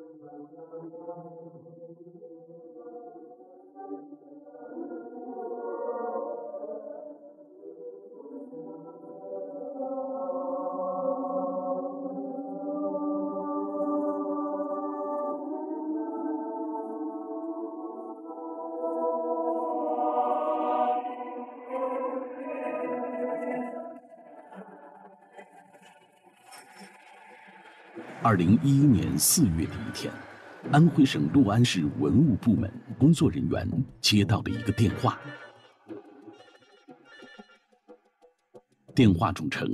Thank you. 二零一一年四月的一天，安徽省六安市文物部门工作人员接到了一个电话。电话中称，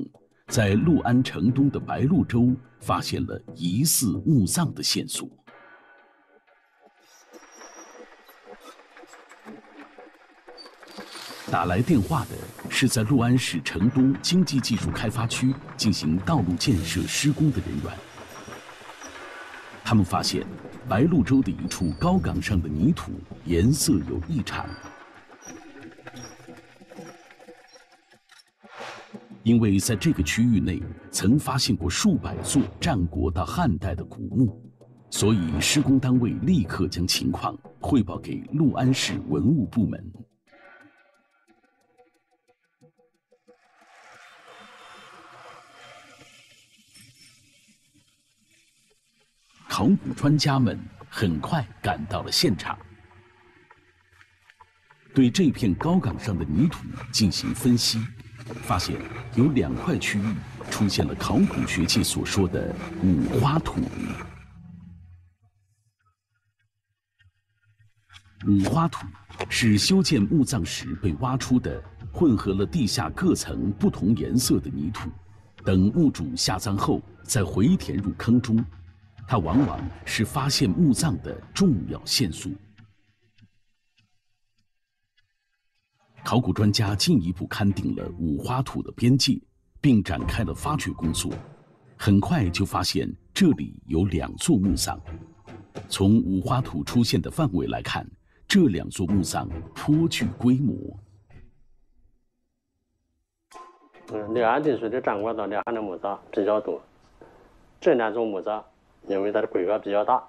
在六安城东的白鹭洲发现了疑似墓葬的线索。打来电话的是在六安市城东经济技术开发区进行道路建设施工的人员。他们发现，白鹭洲的一处高岗上的泥土颜色有异常，因为在这个区域内曾发现过数百座战国到汉代的古墓，所以施工单位立刻将情况汇报给六安市文物部门。考古专家们很快赶到了现场，对这片高岗上的泥土进行分析，发现有两块区域出现了考古学界所说的“五花土”。五花土是修建墓葬时被挖出的混合了地下各层不同颜色的泥土，等墓主下葬后再回填入坑中。它往往是发现墓葬的重要线索。考古专家进一步勘定了五花土的边界，并展开了发掘工作。很快就发现这里有两座墓葬。从五花土出现的范围来看，这两座墓葬颇具规模。嗯，六安地区的战国到辽汉的墓葬比较多，这两座墓葬。因为它的规格比较大，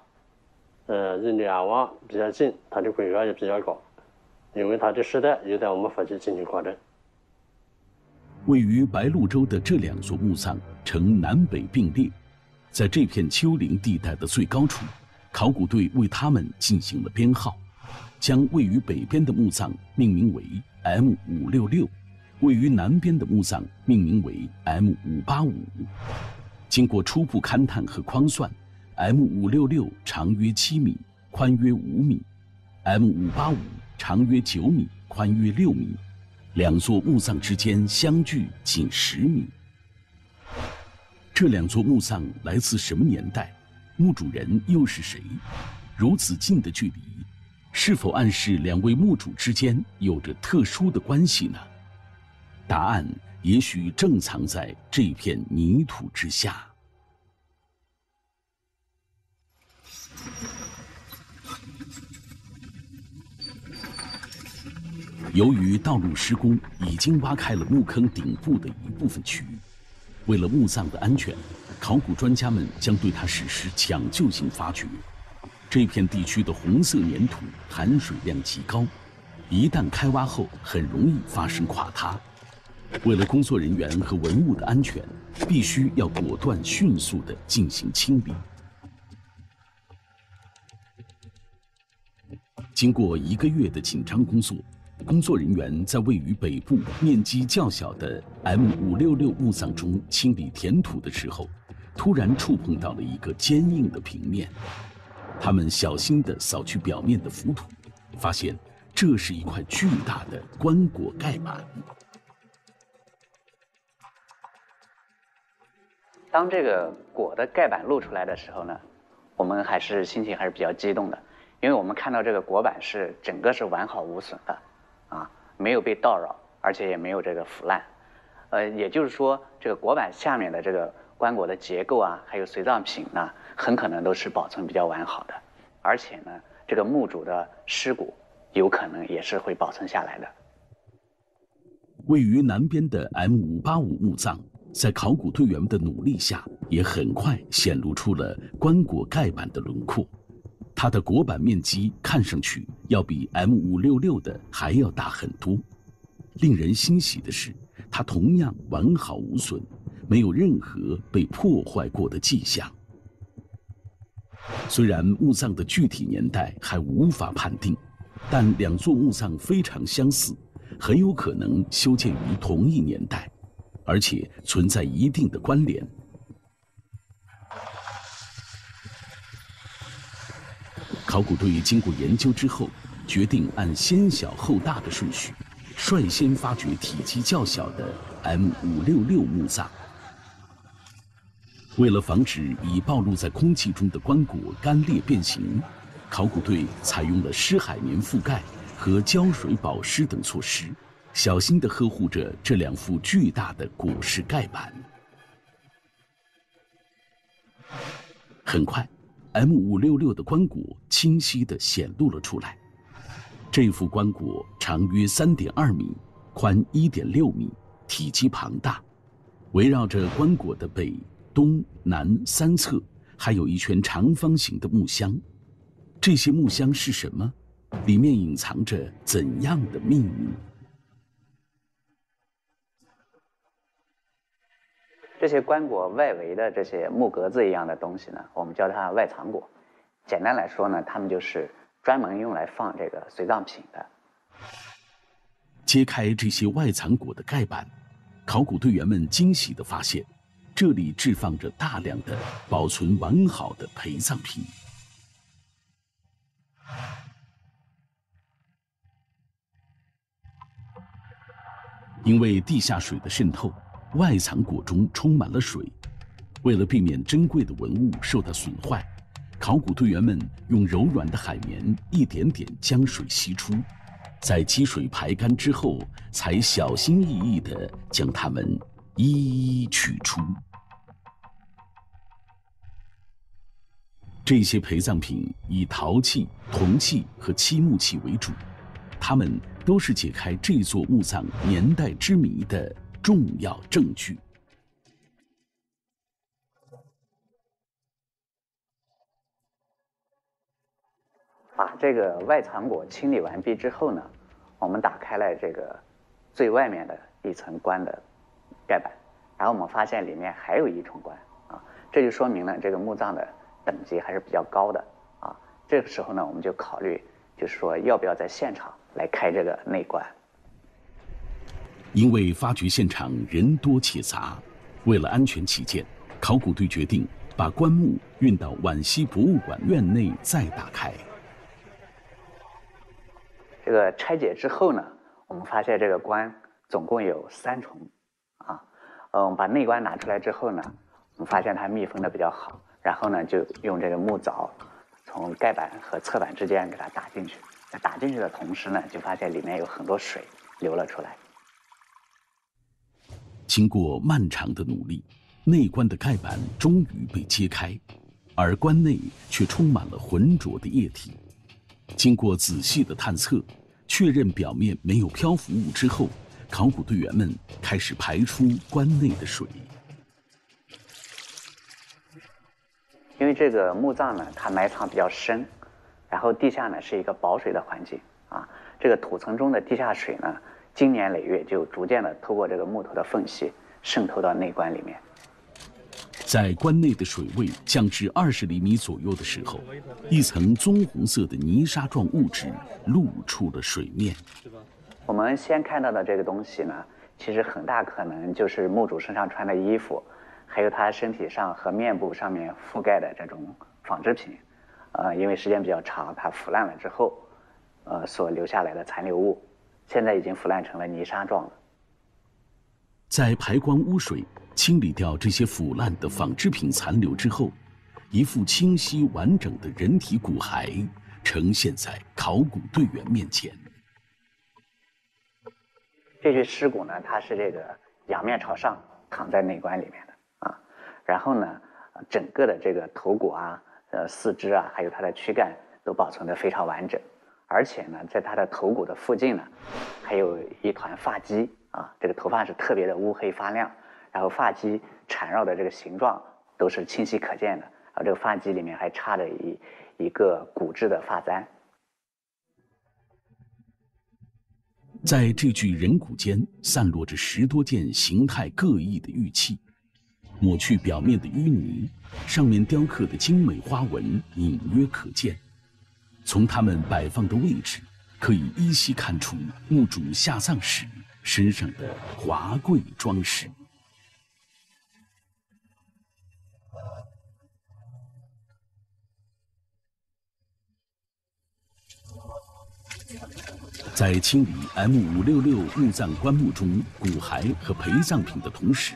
呃，离两王比较近，它的规格也比较高。因为它的时代也在我们附近进行考证。位于白鹭洲的这两座墓葬呈南北并列，在这片丘陵地带的最高处，考古队为它们进行了编号，将位于北边的墓葬命名为 M 五六六，位于南边的墓葬命名为 M 五八五。经过初步勘探和框算。M 五六六长约七米，宽约五米；M 五八五长约九米，宽约六米。两座墓葬之间相距仅十米。这两座墓葬来自什么年代？墓主人又是谁？如此近的距离，是否暗示两位墓主之间有着特殊的关系呢？答案也许正藏在这片泥土之下。由于道路施工已经挖开了墓坑顶部的一部分区域，为了墓葬的安全，考古专家们将对它实施抢救性发掘。这片地区的红色粘土含水量极高，一旦开挖后很容易发生垮塌。为了工作人员和文物的安全，必须要果断迅速地进行清理。经过一个月的紧张工作，工作人员在位于北部、面积较小的 M 五六六墓葬中清理填土的时候，突然触碰到了一个坚硬的平面。他们小心地扫去表面的浮土，发现这是一块巨大的棺椁盖板。当这个椁的盖板露出来的时候呢，我们还是心情还是比较激动的。因为我们看到这个椁板是整个是完好无损的，啊，没有被盗扰，而且也没有这个腐烂，呃，也就是说，这个椁板下面的这个棺椁的结构啊，还有随葬品呢，很可能都是保存比较完好的，而且呢，这个墓主的尸骨有可能也是会保存下来的。位于南边的 M 五八五墓葬，在考古队员们的努力下，也很快显露出了棺椁盖板的轮廓。它的椁板面积看上去要比 M 五六六的还要大很多。令人欣喜的是，它同样完好无损，没有任何被破坏过的迹象。虽然墓葬的具体年代还无法判定，但两座墓葬非常相似，很有可能修建于同一年代，而且存在一定的关联。考古队经过研究之后，决定按先小后大的顺序，率先发掘体积较小的 M 五六六墓葬。为了防止已暴露在空气中的棺椁干裂变形，考古队采用了湿海绵覆盖和胶水保湿等措施，小心地呵护着这两副巨大的古式盖板。很快。M 五六六的棺椁清晰地显露了出来。这副棺椁长约三点二米，宽一点六米，体积庞大。围绕着棺椁的北、东南三侧，还有一圈长方形的木箱。这些木箱是什么？里面隐藏着怎样的秘密？这些棺椁外围的这些木格子一样的东西呢，我们叫它外藏椁。简单来说呢，它们就是专门用来放这个随葬品的。揭开这些外藏椁的盖板，考古队员们惊喜地发现，这里置放着大量的保存完好的陪葬品。因为地下水的渗透。外藏椁中充满了水，为了避免珍贵的文物受到损坏，考古队员们用柔软的海绵一点点将水吸出，在积水排干之后，才小心翼翼地将它们一一取出。这些陪葬品以陶器、铜器和漆木器为主，它们都是解开这座墓葬年代之谜的。重要证据。把这个外藏椁清理完毕之后呢，我们打开了这个最外面的一层棺的盖板，然后我们发现里面还有一重棺啊，这就说明了这个墓葬的等级还是比较高的啊。这个时候呢，我们就考虑，就是说要不要在现场来开这个内棺。因为发掘现场人多且杂，为了安全起见，考古队决定把棺木运到皖西博物馆院内再打开。这个拆解之后呢，我们发现这个棺总共有三重，啊，嗯，把内棺拿出来之后呢，我们发现它密封的比较好，然后呢，就用这个木凿从盖板和侧板之间给它打进去。打进去的同时呢，就发现里面有很多水流了出来。经过漫长的努力，内棺的盖板终于被揭开，而棺内却充满了浑浊的液体。经过仔细的探测，确认表面没有漂浮物之后，考古队员们开始排出棺内的水。因为这个墓葬呢，它埋藏比较深，然后地下呢是一个保水的环境啊，这个土层中的地下水呢。经年累月，就逐渐的透过这个木头的缝隙渗透到内棺里面。在棺内的水位降至二十厘米左右的时候，一层棕红色的泥沙状物质露出了水面。我们先看到的这个东西呢，其实很大可能就是墓主身上穿的衣服，还有他身体上和面部上面覆盖的这种纺织品，呃，因为时间比较长，它腐烂了之后，呃，所留下来的残留物。现在已经腐烂成了泥沙状了。在排光污水清理掉这些腐烂的纺织品残留之后，一副清晰完整的人体骨骸呈现在考古队员面前。这具尸骨呢，它是这个仰面朝上躺在内棺里面的啊。然后呢，整个的这个头骨啊、呃四肢啊，还有它的躯干都保存的非常完整。而且呢，在他的头骨的附近呢，还有一团发髻啊，这个头发是特别的乌黑发亮，然后发髻缠绕的这个形状都是清晰可见的。啊，这个发髻里面还插着一一个骨质的发簪。在这具人骨间散落着十多件形态各异的玉器，抹去表面的淤泥，上面雕刻的精美花纹隐约可见。从他们摆放的位置，可以依稀看出墓主下葬时身上的华贵装饰。在清理 M 五六六墓葬棺木中骨骸和陪葬品的同时，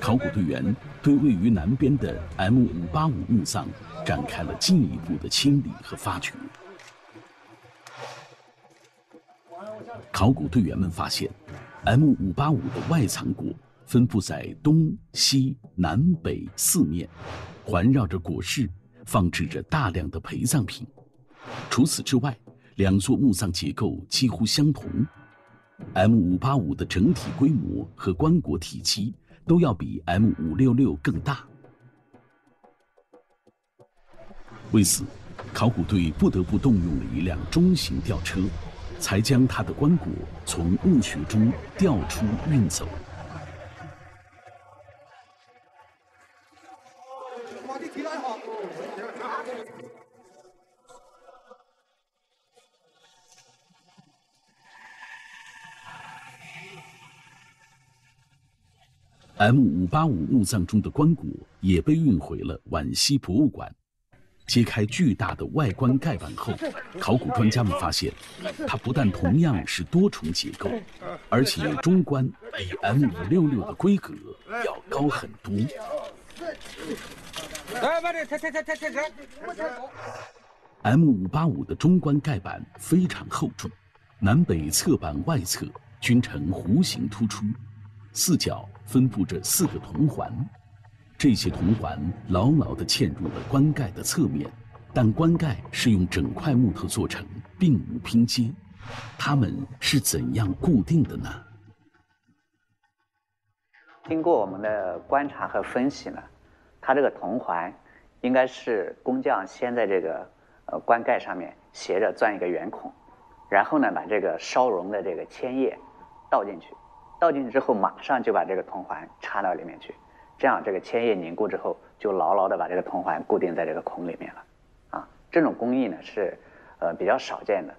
考古队员对位于南边的 M 五八五墓葬展开了进一步的清理和发掘。考古队员们发现，M 五八五的外藏椁分布在东西南北四面，环绕着椁室放置着大量的陪葬品。除此之外，两座墓葬结构几乎相同，M 五八五的整体规模和棺椁体积都要比 M 五六六更大。为此，考古队不得不动用了一辆中型吊车，才将它的棺椁从墓穴中吊出运走。M 五八五墓葬中的棺椁也被运回了皖西博物馆。揭开巨大的外观盖板后，考古专家们发现，它不但同样是多重结构，而且中观比 M 五六六的规格要高很多。！M 五八五的中观盖板非常厚重，南北侧板外侧均呈弧形突出，四角。分布着四个铜环，这些铜环牢牢地嵌入了棺盖的侧面，但棺盖是用整块木头做成，并无拼接。它们是怎样固定的呢？经过我们的观察和分析呢，它这个铜环应该是工匠先在这个呃棺盖上面斜着钻一个圆孔，然后呢把这个烧熔的这个铅液倒进去。倒进去之后，马上就把这个铜环插到里面去，这样这个铅液凝固之后，就牢牢的把这个铜环固定在这个孔里面了。啊，这种工艺呢是，呃比较少见的。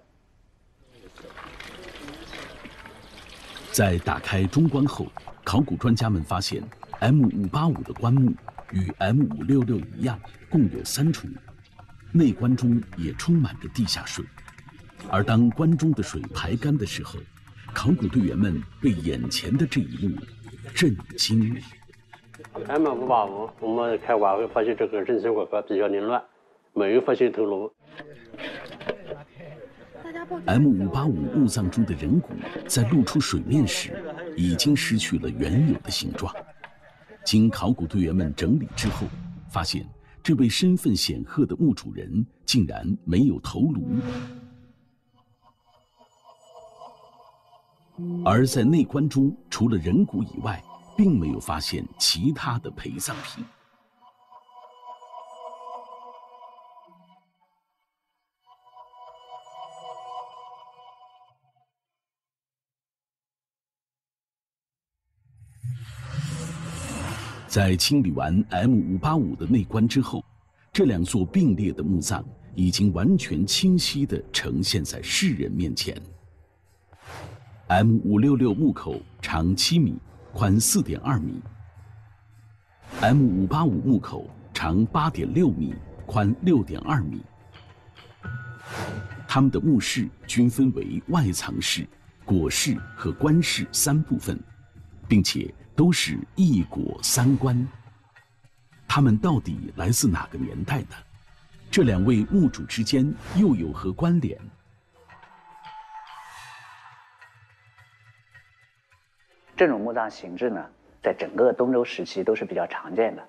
在打开中棺后，考古专家们发现，M 五八五的棺木与 M 五六六一样，共有三重，内棺中也充满着地下水，而当棺中的水排干的时候。考古队员们被眼前的这一幕震惊。M 五八五，我们开挖会发现这个人身骨骼比较凌乱，没有发现头颅。M 五八五墓葬中的人骨在露出水面时，已经失去了原有的形状。经考古队员们整理之后，发现这位身份显赫的墓主人竟然没有头颅。而在内棺中，除了人骨以外，并没有发现其他的陪葬品。在清理完 M 五八五的内棺之后，这两座并列的墓葬已经完全清晰地呈现在世人面前。M 五六六墓口长七米，宽四点二米。M 五八五墓口长八点六米，宽六点二米。它们的墓室均分为外藏室、椁室和棺室三部分，并且都是一椁三棺。他们到底来自哪个年代呢？这两位墓主之间又有何关联？这种墓葬形制呢，在整个东周时期都是比较常见的。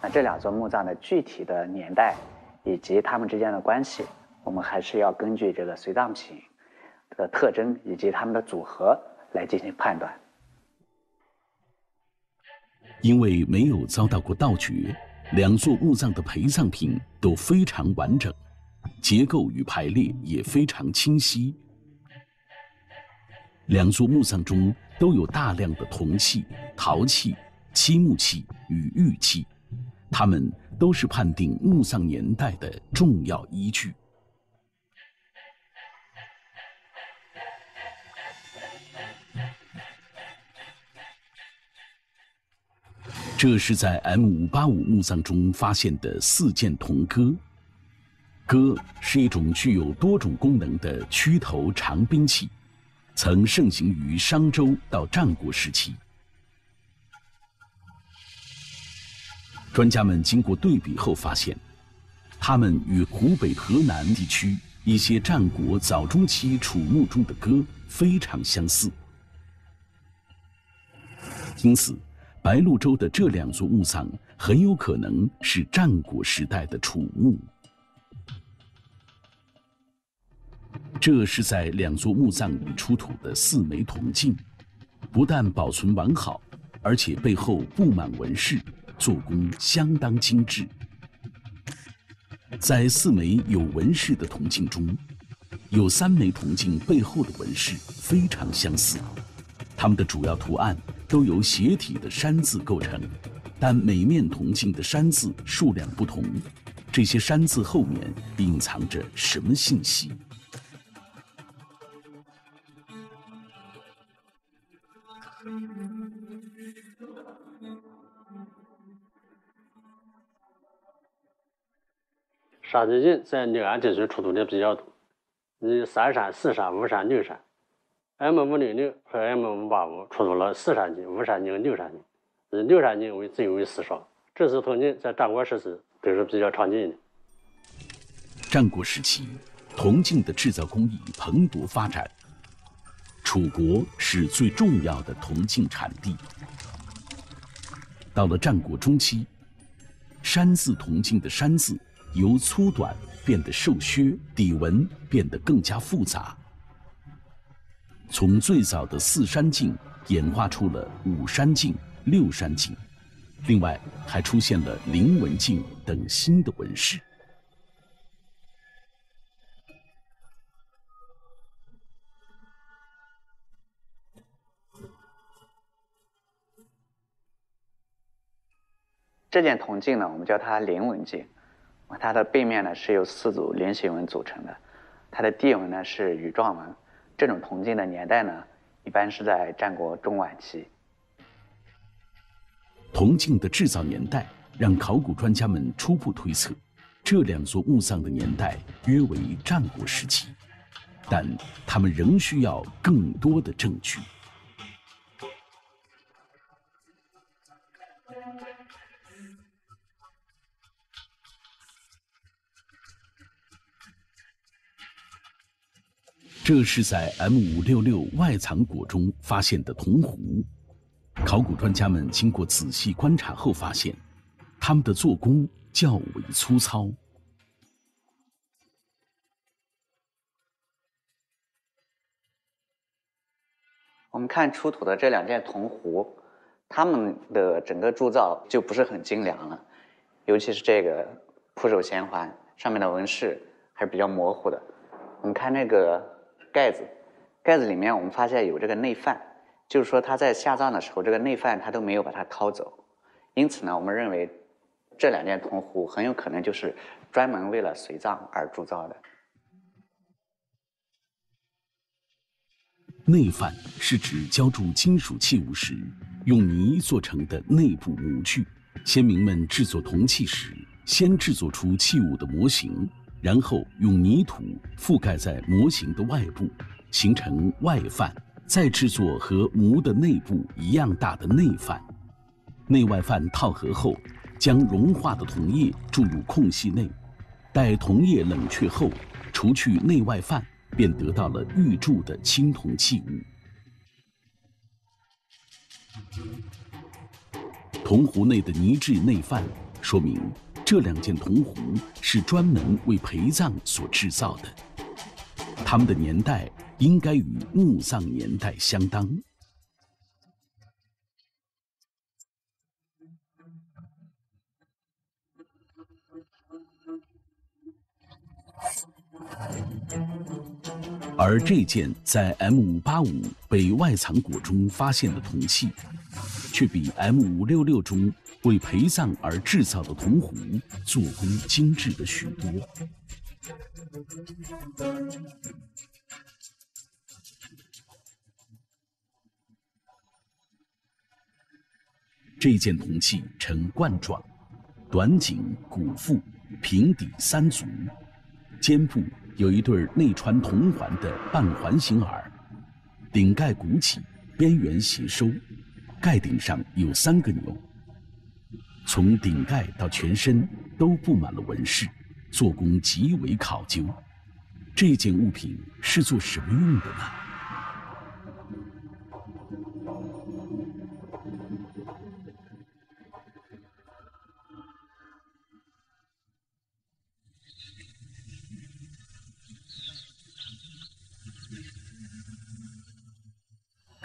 那这两座墓葬的具体的年代以及它们之间的关系，我们还是要根据这个随葬品的特征以及它们的组合来进行判断。因为没有遭到过盗掘，两座墓葬的陪葬品都非常完整，结构与排列也非常清晰。两座墓葬中都有大量的铜器、陶器、漆木器与玉器，它们都是判定墓葬年代的重要依据。这是在 M 五八五墓葬中发现的四件铜戈。戈是一种具有多种功能的曲头长兵器，曾盛行于商周到战国时期。专家们经过对比后发现，它们与湖北、河南地区一些战国早中期楚墓中的歌非常相似，因此。白鹭洲的这两座墓葬很有可能是战国时代的楚墓。这是在两座墓葬里出土的四枚铜镜，不但保存完好，而且背后布满纹饰，做工相当精致。在四枚有纹饰的铜镜中，有三枚铜镜背后的纹饰非常相似，它们的主要图案。都由斜体的山字构成，但每面铜镜的山字数量不同。这些山字后面隐藏着什么信息？沙子镜在六安地区出土的比较多，以三山、四山、五山、六山。M 五零六和 M 五八五出土了四山镜、五山镜、六山镜，以六山镜为最为稀少。这些铜镜在战国时期都是比较常见的。战国时期，铜镜的制造工艺蓬勃发展，楚国是最重要的铜镜产地。到了战国中期，山字铜镜的山字由粗短变得瘦削，底纹变得更加复杂。从最早的四山镜演化出了五山镜、六山镜，另外还出现了菱纹镜等新的纹饰。这件铜镜呢，我们叫它菱纹镜，它的背面呢是由四组菱形纹组成的，它的地纹呢是羽状纹。这种铜镜的年代呢，一般是在战国中晚期。铜镜的制造年代让考古专家们初步推测，这两座墓葬的年代约为战国时期，但他们仍需要更多的证据。这是在 M 五六六外藏椁中发现的铜壶，考古专家们经过仔细观察后发现，它们的做工较为粗糙。我们看出土的这两件铜壶，它们的整个铸造就不是很精良了，尤其是这个铺首衔环上面的纹饰还是比较模糊的。我们看那个。盖子，盖子里面我们发现有这个内范，就是说他在下葬的时候，这个内范他都没有把它掏走，因此呢，我们认为这两件铜壶很有可能就是专门为了随葬而铸造的。内范是指浇筑金属器物时用泥做成的内部模具，先民们制作铜器时，先制作出器物的模型。然后用泥土覆盖在模型的外部，形成外范，再制作和模的内部一样大的内范。内外范套合后，将融化的铜液注入空隙内，待铜液冷却后，除去内外范，便得到了预铸的青铜器物。铜壶内的泥质内范，说明。这两件铜壶是专门为陪葬所制造的。它们的年代应该与墓葬年代相当。而这件在 m 五八五被外藏骨中发现的铜器却比 M 五六六中为陪葬而制造的铜壶做工精致了许多。这件铜器呈冠状，短颈、骨腹、平底三足，肩部有一对内穿铜环的半环形耳，顶盖鼓起，边缘斜收，盖顶上有三个钮。从顶盖到全身都布满了纹饰，做工极为考究。这件物品是做什么用的呢？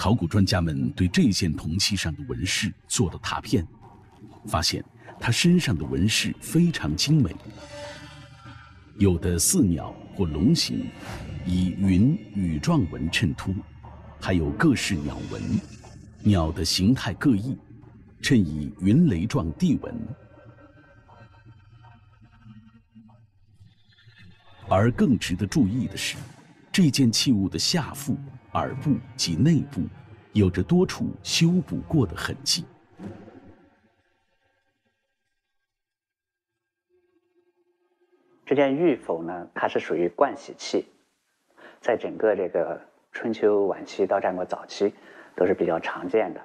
考古专家们对这件铜器上的纹饰做了拓片，发现它身上的纹饰非常精美，有的似鸟或龙形，以云羽状纹衬托，还有各式鸟纹，鸟的形态各异，衬以云雷状地纹。而更值得注意的是，这件器物的下腹。耳部及内部有着多处修补过的痕迹。这件玉否呢，它是属于冠喜器，在整个这个春秋晚期到战国早期都是比较常见的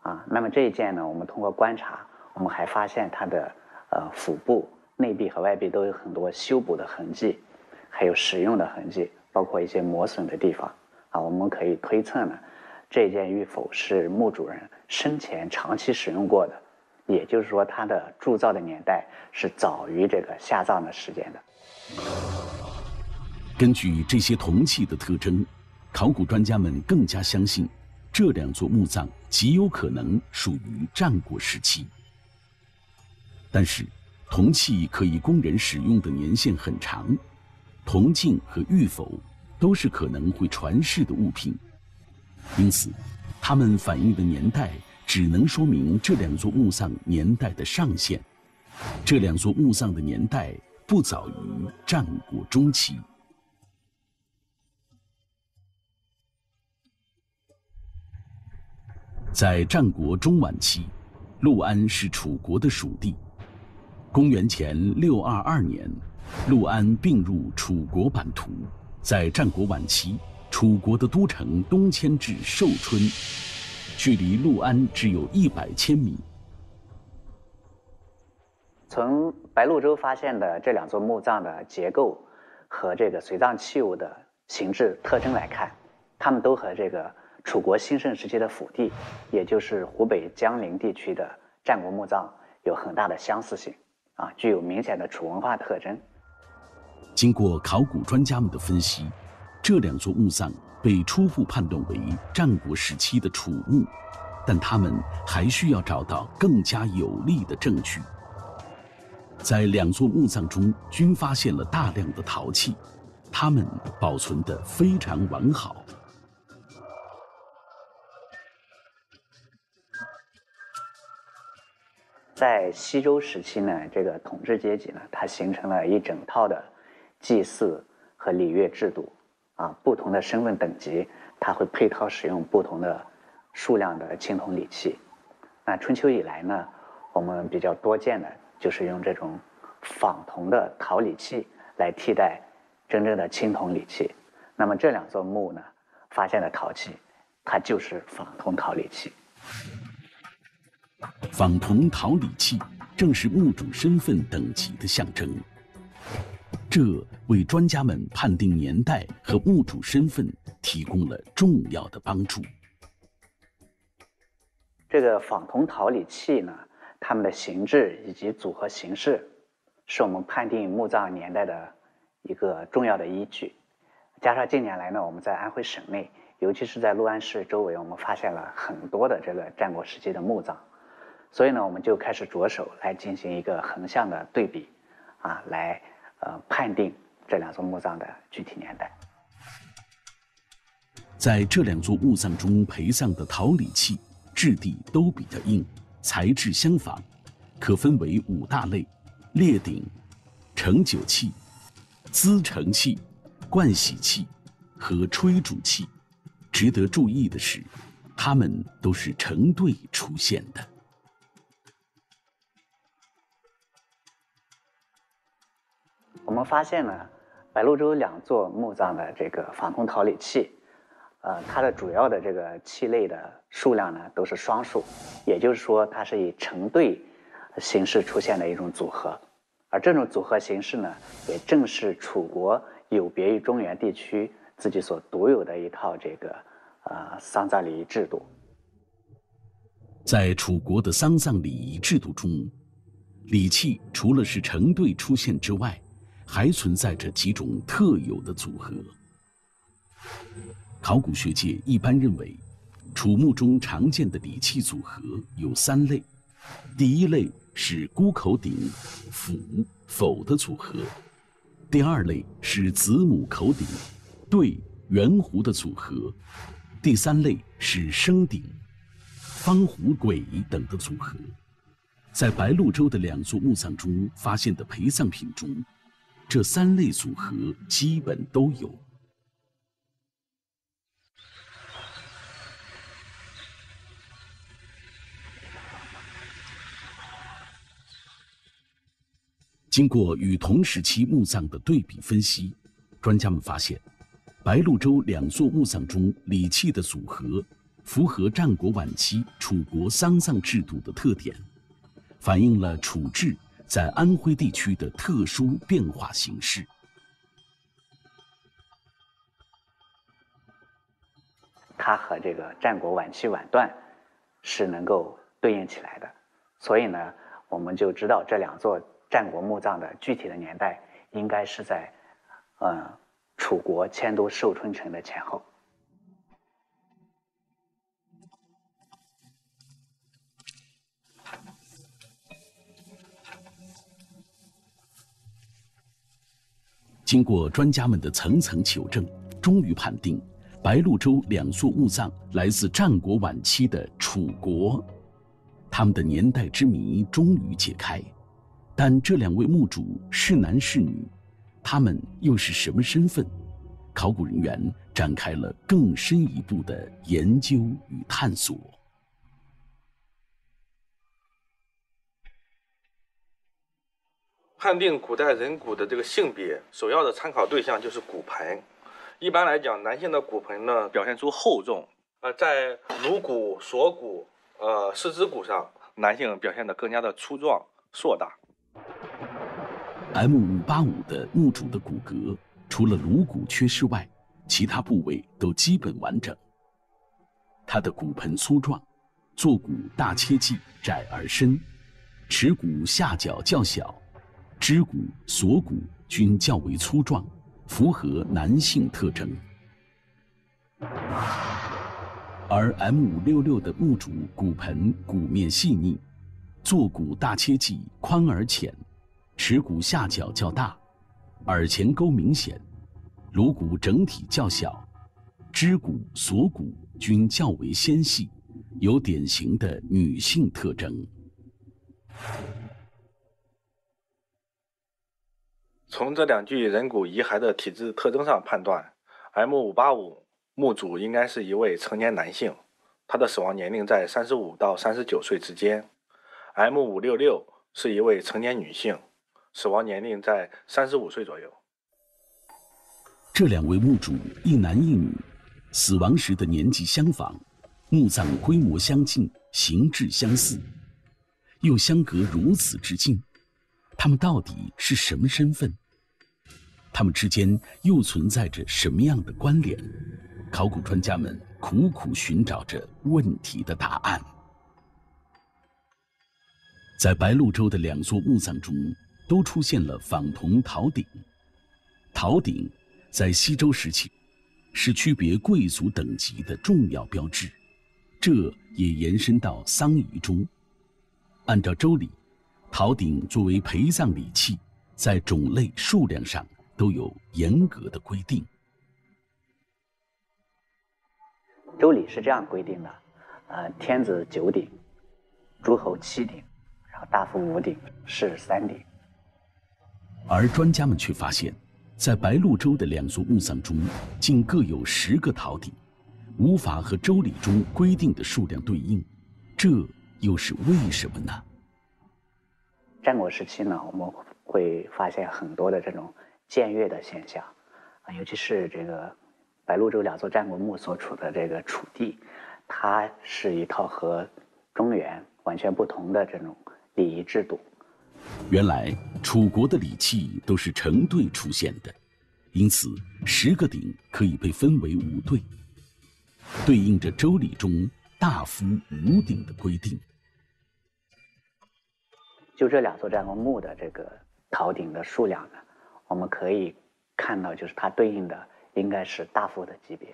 啊。那么这一件呢，我们通过观察，我们还发现它的呃腹部内壁和外壁都有很多修补的痕迹，还有使用的痕迹，包括一些磨损的地方。啊，我们可以推测呢，这件玉否是墓主人生前长期使用过的，也就是说，它的铸造的年代是早于这个下葬的时间的。根据这些铜器的特征，考古专家们更加相信，这两座墓葬极有可能属于战国时期。但是，铜器可以供人使用的年限很长，铜镜和玉否。都是可能会传世的物品，因此，它们反映的年代只能说明这两座墓葬年代的上限。这两座墓葬的年代不早于战国中期。在战国中晚期，陆安是楚国的属地。公元前六二二年，陆安并入楚国版图。在战国晚期，楚国的都城东迁至寿春，距离陆安只有一百千米。从白鹭洲发现的这两座墓葬的结构和这个随葬器物的形制特征来看，它们都和这个楚国兴盛时期的府地，也就是湖北江陵地区的战国墓葬有很大的相似性，啊，具有明显的楚文化特征。经过考古专家们的分析，这两座墓葬被初步判断为战国时期的楚墓，但他们还需要找到更加有力的证据。在两座墓葬中均发现了大量的陶器，它们保存得非常完好。在西周时期呢，这个统治阶级呢，它形成了一整套的。祭祀和礼乐制度，啊，不同的身份等级，它会配套使用不同的数量的青铜礼器。那春秋以来呢，我们比较多见的就是用这种仿铜的陶礼器来替代真正的青铜礼器。那么这两座墓呢，发现的陶器，它就是仿铜陶礼器。仿铜陶礼器正是墓主身份等级的象征。这为专家们判定年代和墓主身份提供了重要的帮助。这个仿铜陶礼器呢，它们的形制以及组合形式，是我们判定墓葬年代的一个重要的依据。加上近年来呢，我们在安徽省内，尤其是在六安市周围，我们发现了很多的这个战国时期的墓葬，所以呢，我们就开始着手来进行一个横向的对比，啊，来。呃，判定这两座墓葬的具体年代。在这两座墓葬中陪葬的陶礼器质地都比较硬，材质相仿，可分为五大类：列鼎、盛酒器、滋盛器、灌洗器和吹煮器。值得注意的是，它们都是成对出现的。我们发现呢，白鹭洲两座墓葬的这个仿空陶礼器。呃，它的主要的这个器类的数量呢，都是双数，也就是说，它是以成对形式出现的一种组合，而这种组合形式呢，也正是楚国有别于中原地区自己所独有的一套这个呃丧葬礼仪制度。在楚国的丧葬礼仪制度中，礼器除了是成对出现之外，还存在着几种特有的组合。考古学界一般认为，楚墓中常见的礼器组合有三类。第一类是孤口鼎、釜、否的组合；第二类是子母口鼎、对、圆壶的组合；第三类是升鼎、方壶簋等的组合。在白鹭洲的两座墓葬中发现的陪葬品中，这三类组合基本都有。经过与同时期墓葬的对比分析，专家们发现，白鹭洲两座墓葬中礼器的组合符合战国晚期楚国丧葬制度的特点，反映了楚制在安徽地区的特殊变化形式。它和这个战国晚期晚段是能够对应起来的，所以呢，我们就知道这两座。战国墓葬的具体的年代应该是在，嗯，楚国迁都寿春城的前后。经过专家们的层层求证，终于判定白鹭洲两座墓葬来自战国晚期的楚国，他们的年代之谜终于解开。但这两位墓主是男是女，他们又是什么身份？考古人员展开了更深一步的研究与探索。判定古代人骨的这个性别，首要的参考对象就是骨盆。一般来讲，男性的骨盆呢表现出厚重，呃，在颅骨、锁骨、呃四肢骨上，男性表现得更加的粗壮、硕大。M 五八五的墓主的骨骼，除了颅骨缺失外，其他部位都基本完整。他的骨盆粗壮，坐骨大切迹窄而深，耻骨下角较小，肢骨、锁骨均较为粗壮，符合男性特征。而 M 五六六的墓主骨盆骨面细腻，坐骨大切迹宽而浅。耻骨下角较大，耳前沟明显，颅骨整体较小，肢骨、锁骨均较为纤细，有典型的女性特征。从这两具人骨遗骸的体质特征上判断，M 五八五墓主应该是一位成年男性，他的死亡年龄在三十五到三十九岁之间；M 五六六是一位成年女性。死亡年龄在三十五岁左右。这两位墓主一男一女，死亡时的年纪相仿，墓葬规模相近，形制相似，又相隔如此之近，他们到底是什么身份？他们之间又存在着什么样的关联？考古专家们苦苦寻找着问题的答案。在白鹭洲的两座墓葬中。都出现了仿铜陶鼎。陶鼎在西周时期是区别贵族等级的重要标志，这也延伸到丧仪中。按照周礼，陶鼎作为陪葬礼器，在种类数量上都有严格的规定。周礼是这样规定的：呃，天子九鼎，诸侯七鼎，然后大夫五鼎，士三鼎。而专家们却发现，在白鹭洲的两座墓葬中，竟各有十个陶鼎，无法和周礼中规定的数量对应，这又是为什么呢？战国时期呢，我们会发现很多的这种僭越的现象，啊，尤其是这个白鹭洲两座战国墓所处的这个楚地，它是一套和中原完全不同的这种礼仪制度。原来楚国的礼器都是成对出现的，因此十个鼎可以被分为五对，对应着周礼中大夫五鼎的规定。就这两座战国墓的这个陶鼎的数量呢，我们可以看到，就是它对应的应该是大夫的级别。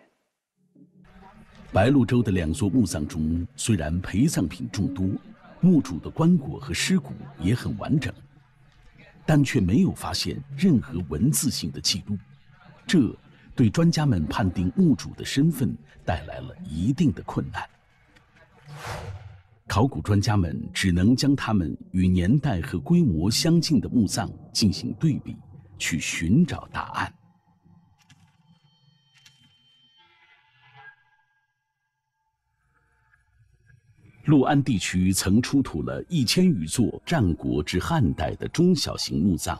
白鹭洲的两座墓葬中，虽然陪葬品众多。墓主的棺椁和尸骨也很完整，但却没有发现任何文字性的记录，这对专家们判定墓主的身份带来了一定的困难。考古专家们只能将它们与年代和规模相近的墓葬进行对比，去寻找答案。六安地区曾出土了一千余座战国至汉代的中小型墓葬，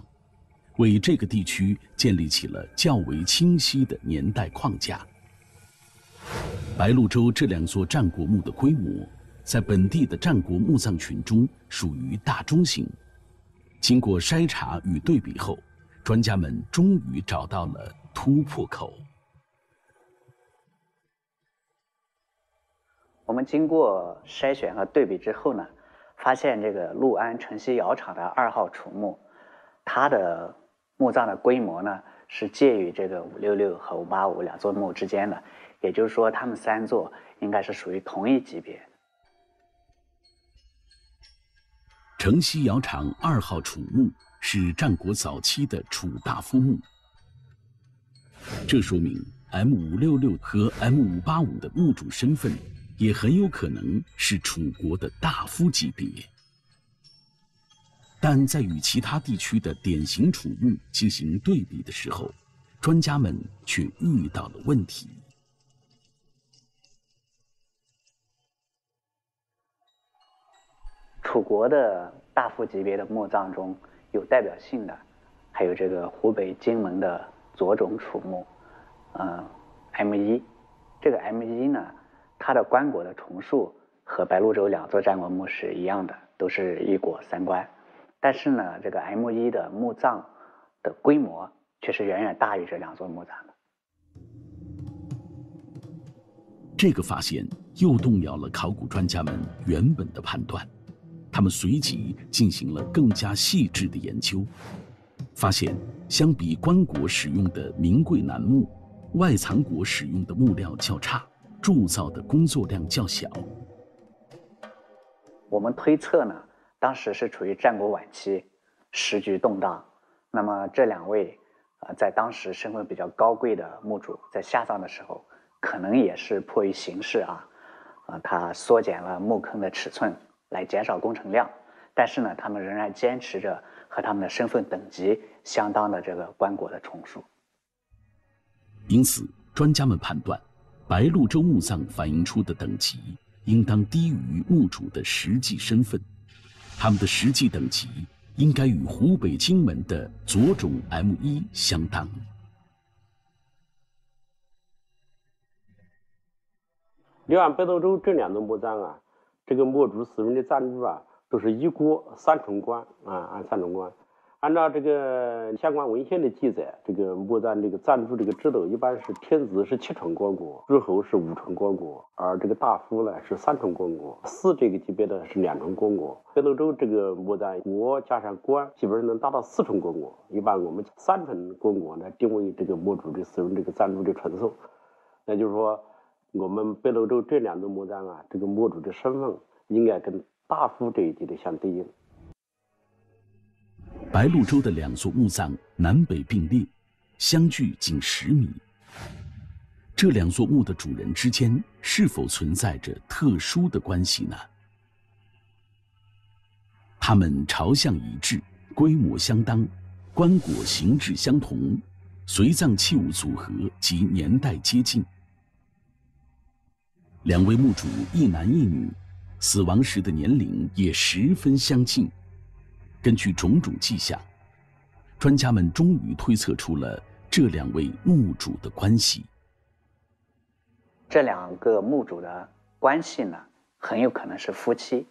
为这个地区建立起了较为清晰的年代框架。白鹭洲这两座战国墓的规模，在本地的战国墓葬群中属于大中型。经过筛查与对比后，专家们终于找到了突破口。我们经过筛选和对比之后呢，发现这个六安城西窑厂的二号楚墓，它的墓葬的规模呢是介于这个五六六和五八五两座墓之间的，也就是说，它们三座应该是属于同一级别。城西窑厂二号楚墓是战国早期的楚大夫墓，这说明 M 五六六和 M 五八五的墓主身份。也很有可能是楚国的大夫级别，但在与其他地区的典型楚墓进行对比的时候，专家们却遇到了问题。楚国的大夫级别的墓葬中有代表性的，还有这个湖北荆门的左种楚墓，嗯，M 一，这个 M 一呢？它的棺椁的重数和白鹭洲两座战国墓是一样的，都是一椁三棺。但是呢，这个 M 一的墓葬的规模却是远远大于这两座墓葬的。这个发现又动摇了考古专家们原本的判断，他们随即进行了更加细致的研究，发现相比棺椁使用的名贵楠木，外藏椁使用的木料较差。铸造的工作量较小。我们推测呢，当时是处于战国晚期，时局动荡。那么这两位啊，在当时身份比较高贵的墓主，在下葬的时候，可能也是迫于形势啊，啊，他缩减了墓坑的尺寸，来减少工程量。但是呢，他们仍然坚持着和他们的身份等级相当的这个棺椁的重塑。因此，专家们判断。白鹭洲墓葬反映出的等级应当低于墓主的实际身份，他们的实际等级应该与湖北荆门的左种 M 一相当。你看白鹭洲这两座墓葬啊，这个墓主使用的赞助啊，都是一椁三重冠啊，按三重冠。按照这个相关文献的记载，这个墓葬这个暂住这个制度一般是天子是七重冠国，诸侯是五重冠国，而这个大夫呢是三重冠国，四这个级别的是两重棺椁。白鹭洲这个墓葬国加上棺，基本上能达到四重冠国。一般我们三重冠国呢定位这个墓主的使用这个暂住的传送，那就是说我们白鹭洲这两座墓葬啊，这个墓主的身份应该跟大夫这一级的相对应。白鹭洲的两座墓葬南北并列，相距仅十米。这两座墓的主人之间是否存在着特殊的关系呢？他们朝向一致，规模相当，棺椁形制相同，随葬器物组合及年代接近。两位墓主一男一女，死亡时的年龄也十分相近。根据种种迹象，专家们终于推测出了这两位墓主的关系。这两个墓主的关系呢，很有可能是夫妻，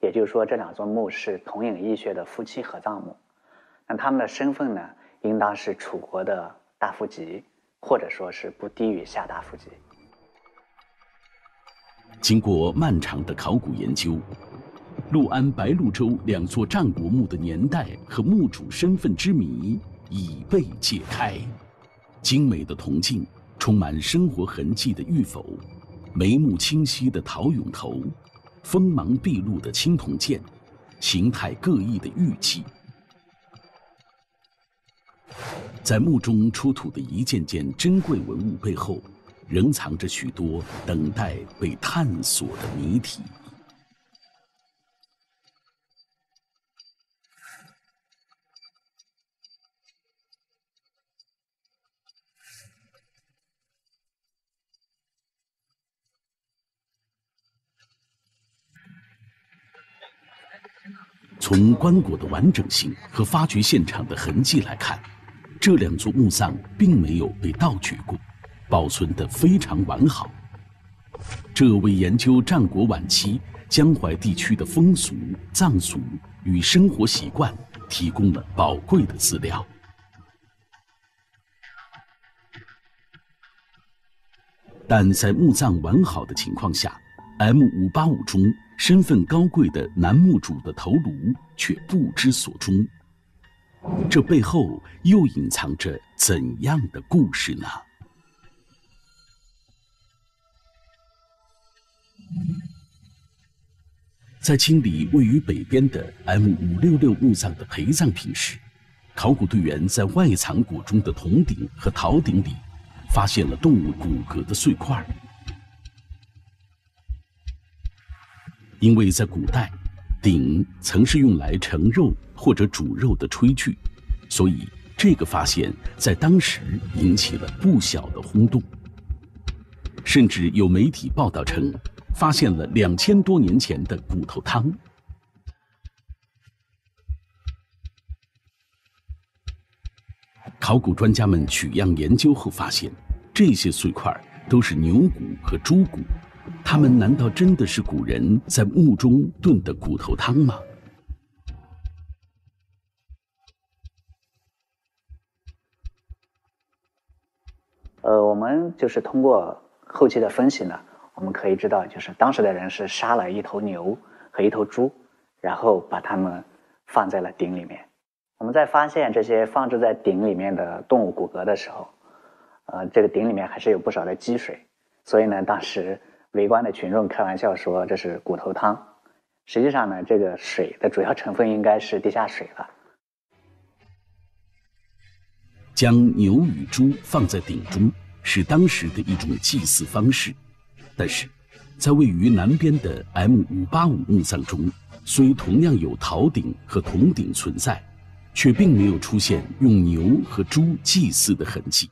也就是说，这两座墓是同影异穴的夫妻合葬墓。那他们的身份呢，应当是楚国的大夫级，或者说是不低于下大夫级。经过漫长的考古研究，六安白鹿洲两座战国墓的年代和墓主身份之谜已被解开。精美的铜镜，充满生活痕迹的玉否，眉目清晰的陶俑头，锋芒毕露的青铜剑，形态各异的玉器，在墓中出土的一件件珍贵文物背后。仍藏着许多等待被探索的谜题。从棺椁的完整性和发掘现场的痕迹来看，这两座墓葬并没有被盗掘过。保存得非常完好，这为研究战国晚期江淮地区的风俗、葬俗与生活习惯提供了宝贵的资料。但在墓葬完好的情况下，M 五八五中身份高贵的男墓主的头颅却不知所终，这背后又隐藏着怎样的故事呢？在清理位于北边的 M 五六六墓葬的陪葬品时，考古队员在外藏椁中的铜鼎和陶鼎里，发现了动物骨骼的碎块。因为在古代，鼎曾是用来盛肉或者煮肉的炊具，所以这个发现，在当时引起了不小的轰动。甚至有媒体报道称。发现了两千多年前的骨头汤。考古专家们取样研究后发现，这些碎块都是牛骨和猪骨，它们难道真的是古人在墓中炖的骨头汤吗？呃，我们就是通过后期的分析呢。我们可以知道，就是当时的人是杀了一头牛和一头猪，然后把它们放在了鼎里面。我们在发现这些放置在鼎里面的动物骨骼的时候，呃，这个鼎里面还是有不少的积水，所以呢，当时围观的群众开玩笑说这是骨头汤。实际上呢，这个水的主要成分应该是地下水了。将牛与猪放在鼎中，是当时的一种祭祀方式。但是，在位于南边的 M 五八五墓葬中，虽同样有陶鼎和铜鼎存在，却并没有出现用牛和猪祭祀的痕迹。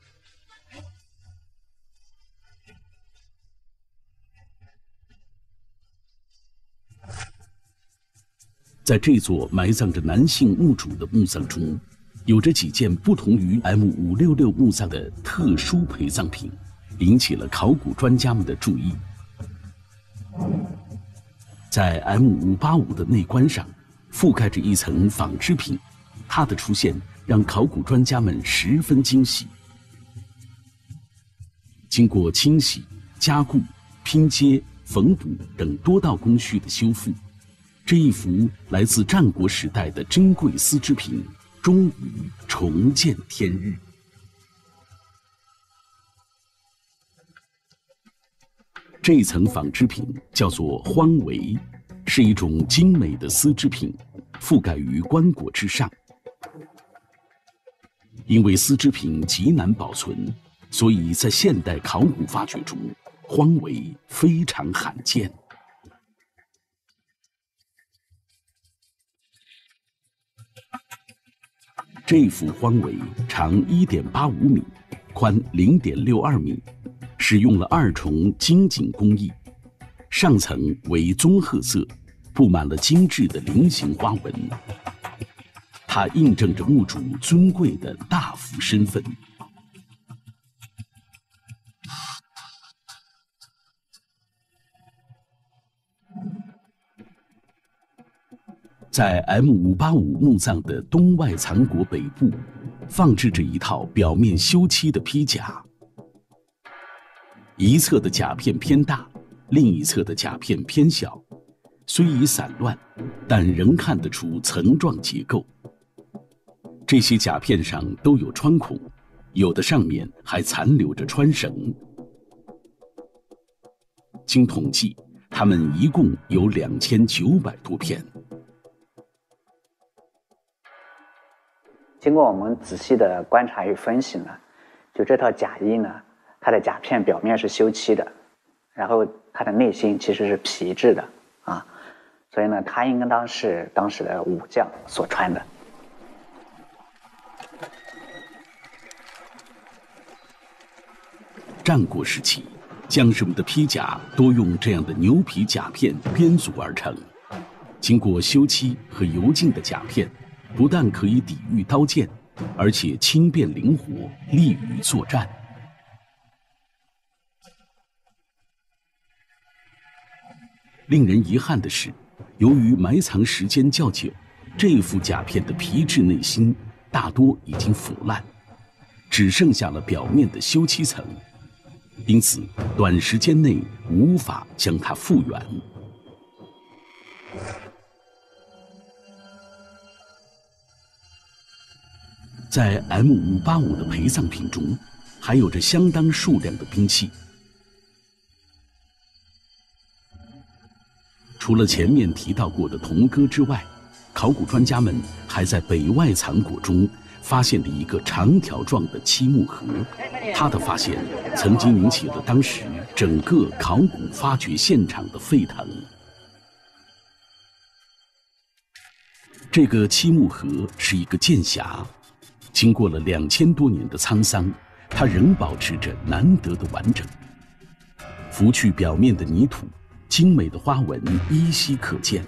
在这座埋葬着男性墓主的墓葬中，有着几件不同于 M 五六六墓葬的特殊陪葬品。引起了考古专家们的注意。在 M 五八五的内棺上，覆盖着一层纺织品，它的出现让考古专家们十分惊喜。经过清洗、加固、拼接、缝补等多道工序的修复，这一幅来自战国时代的珍贵丝织品终于重见天日。这层纺织品叫做荒围，是一种精美的丝织品，覆盖于棺椁之上。因为丝织品极难保存，所以在现代考古发掘中，荒尾非常罕见。这幅荒尾长一点八五米，宽零点六二米，使用了二重金井工艺，上层为棕褐色，布满了精致的菱形花纹。它印证着墓主尊贵的大夫身份。在 M 五八五墓葬的东外藏椁北部，放置着一套表面修漆的披甲。一侧的甲片偏大，另一侧的甲片偏小，虽已散乱，但仍看得出层状结构。这些甲片上都有穿孔，有的上面还残留着穿绳。经统计，它们一共有两千九百多片。经过我们仔细的观察与分析呢，就这套甲衣呢，它的甲片表面是修漆的，然后它的内心其实是皮质的啊，所以呢，它应当是当时的武将所穿的。战国时期，将士们的披甲多用这样的牛皮甲片编组而成，经过修漆和油浸的甲片。不但可以抵御刀剑，而且轻便灵活，利于作战。令人遗憾的是，由于埋藏时间较久，这副甲片的皮质内芯大多已经腐烂，只剩下了表面的修漆层，因此短时间内无法将它复原。在 M 五八五的陪葬品中，还有着相当数量的兵器。除了前面提到过的铜戈之外，考古专家们还在北外藏椁中发现了一个长条状的漆木盒。它的发现曾经引起了当时整个考古发掘现场的沸腾。这个漆木盒是一个剑匣。经过了两千多年的沧桑，它仍保持着难得的完整。拂去表面的泥土，精美的花纹依稀可见。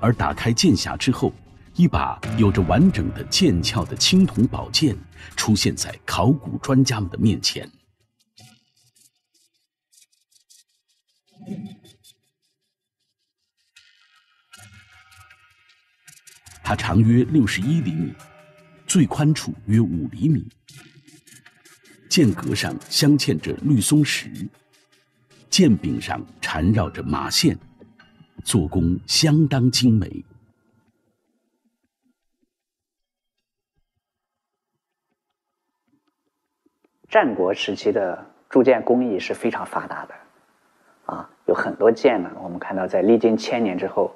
而打开剑匣之后，一把有着完整的剑鞘的青铜宝剑出现在考古专家们的面前。它长约六十一厘米，最宽处约五厘米。剑格上镶嵌着绿松石，剑柄上缠绕着马线，做工相当精美。战国时期的铸剑工艺是非常发达的，啊，有很多剑呢，我们看到在历经千年之后，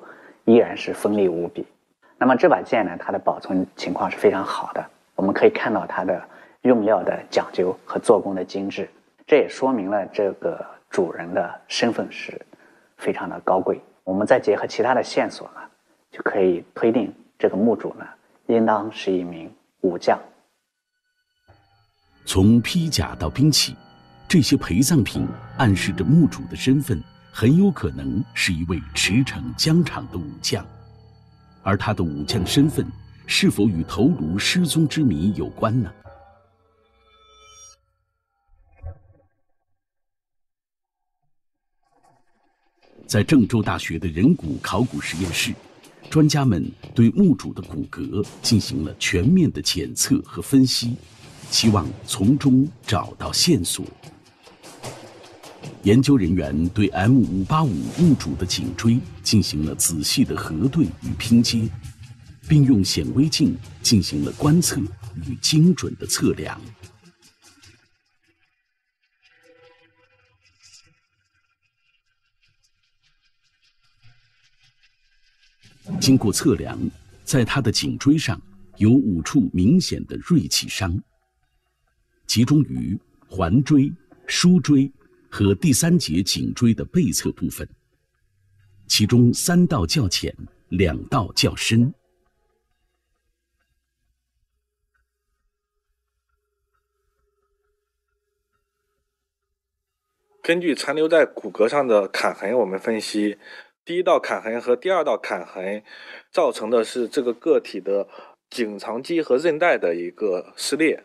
依然是锋利无比。那么这把剑呢，它的保存情况是非常好的。我们可以看到它的用料的讲究和做工的精致，这也说明了这个主人的身份是非常的高贵。我们再结合其他的线索呢，就可以推定这个墓主呢，应当是一名武将。从披甲到兵器，这些陪葬品暗示着墓主的身份很有可能是一位驰骋疆场的武将。而他的武将身份是否与头颅失踪之谜有关呢？在郑州大学的人骨考古实验室，专家们对墓主的骨骼进行了全面的检测和分析，希望从中找到线索。研究人员对 M 五八五墓主的颈椎进行了仔细的核对与拼接，并用显微镜进行了观测与精准的测量。经过测量，在他的颈椎上有五处明显的锐器伤，集中于环椎、枢椎和第三节颈椎的背侧部分，其中三道较浅，两道较深。根据残留在骨骼上的砍痕，我们分析，第一道砍痕和第二道砍痕造成的是这个个体的颈长肌和韧带的一个撕裂，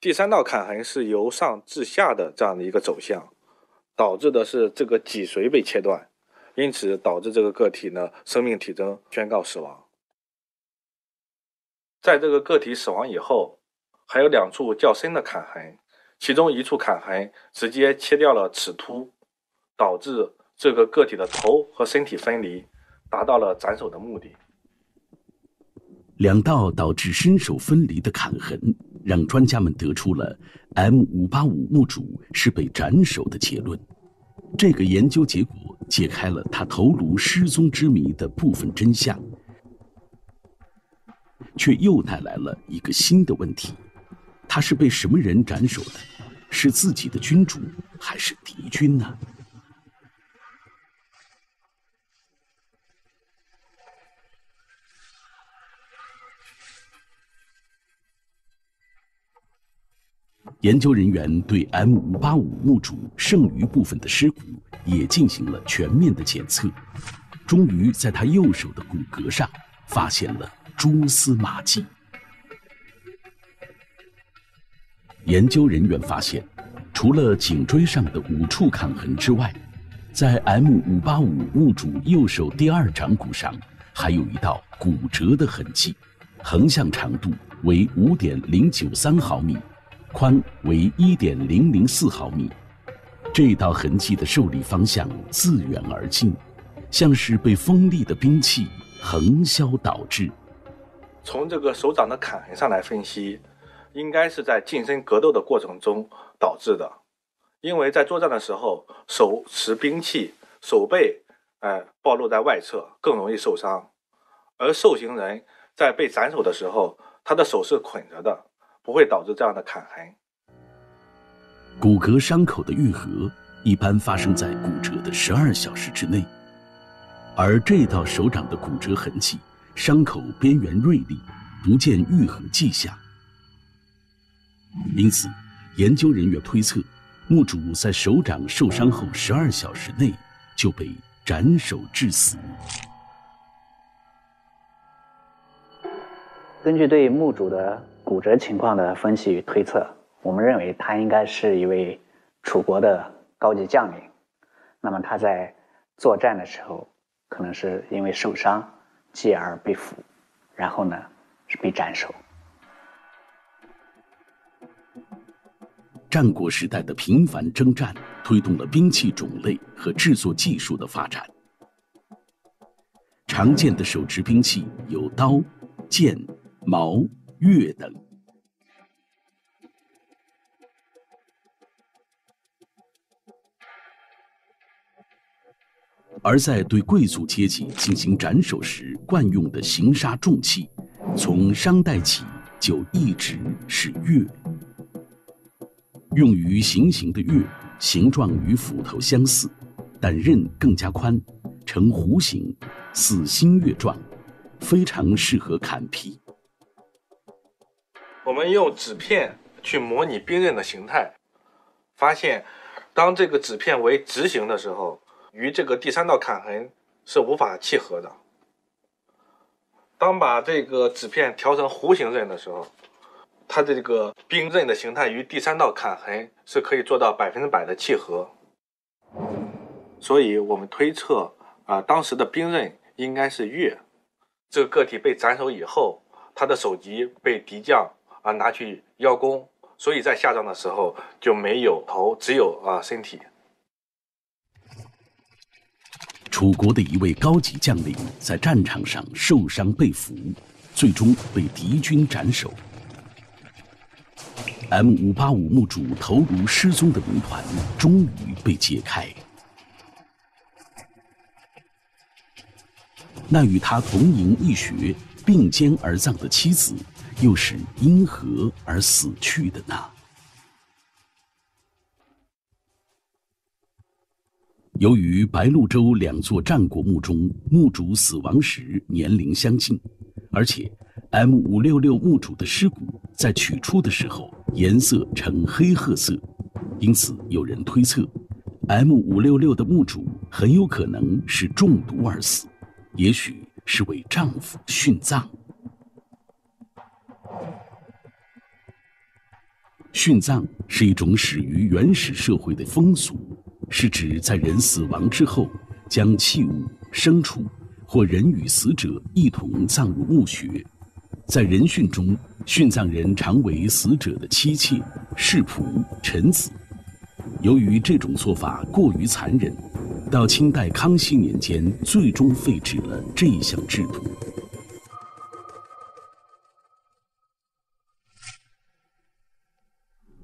第三道砍痕是由上至下的这样的一个走向，导致的是这个脊髓被切断，因此导致这个个体呢生命体征宣告死亡。在这个个体死亡以后，还有两处较深的砍痕。其中一处砍痕直接切掉了齿突，导致这个个体的头和身体分离，达到了斩首的目的。两道导致身首分离的砍痕，让专家们得出了 M 五八五墓主是被斩首的结论。这个研究结果解开了他头颅失踪之谜的部分真相，却又带来了一个新的问题：他是被什么人斩首的？是自己的君主，还是敌军呢？研究人员对 M 五八五墓主剩余部分的尸骨也进行了全面的检测，终于在他右手的骨骼上发现了蛛丝马迹。研究人员发现，除了颈椎上的五处砍痕之外，在 M 五八五墓主右手第二掌骨上，还有一道骨折的痕迹，横向长度为五点零九三毫米，宽为一点零零四毫米。这道痕迹的受力方向自远而近，像是被锋利的兵器横削导致。从这个手掌的砍痕上来分析。应该是在近身格斗的过程中导致的，因为在作战的时候手持兵器，手背哎暴露在外侧，更容易受伤。而受刑人在被斩首的时候，他的手是捆着的，不会导致这样的砍痕。骨骼伤口的愈合一般发生在骨折的十二小时之内，而这道手掌的骨折痕迹，伤口边缘锐利，不见愈合迹象。因此，研究人员推测，墓主在手掌受伤后十二小时内就被斩首致死。根据对墓主的骨折情况的分析与推测，我们认为他应该是一位楚国的高级将领。那么他在作战的时候，可能是因为受伤，继而被俘，然后呢是被斩首。战国时代的频繁征战，推动了兵器种类和制作技术的发展。常见的手持兵器有刀、剑、矛、钺等。而在对贵族阶级进行斩首时惯用的行杀重器，从商代起就一直是钺。用于行刑的钺，形状与斧头相似，但刃更加宽，呈弧形，似新月状，非常适合砍劈。我们用纸片去模拟兵刃的形态，发现，当这个纸片为直形的时候，与这个第三道砍痕是无法契合的。当把这个纸片调成弧形刃的时候，它的这个兵刃的形态与第三道砍痕是可以做到百分之百的契合，所以我们推测啊，当时的兵刃应该是钺。这个个体被斩首以后，他的首级被敌将啊拿去邀功，所以在下葬的时候就没有头，只有啊身体。楚国的一位高级将领在战场上受伤被俘，最终被敌军斩首。M 五八五墓主头颅失踪的谜团终于被解开。那与他同营一学、并肩而葬的妻子，又是因何而死去的呢？由于白鹭洲两座战国墓中墓主死亡时年龄相近而且 m 五六六墓主的尸骨在取出的时候颜色呈黑褐色因此有人推测 m 五六六的墓主很有可能是中毒而死也许是为丈夫殉葬。殉葬是一种始于原始社会的风俗，是指在人死亡之后，将器物、牲畜或人与死者一同葬入墓穴。在人殉中，殉葬人常为死者的妻妾、侍仆、臣子。由于这种做法过于残忍，到清代康熙年间，最终废止了这一项制度。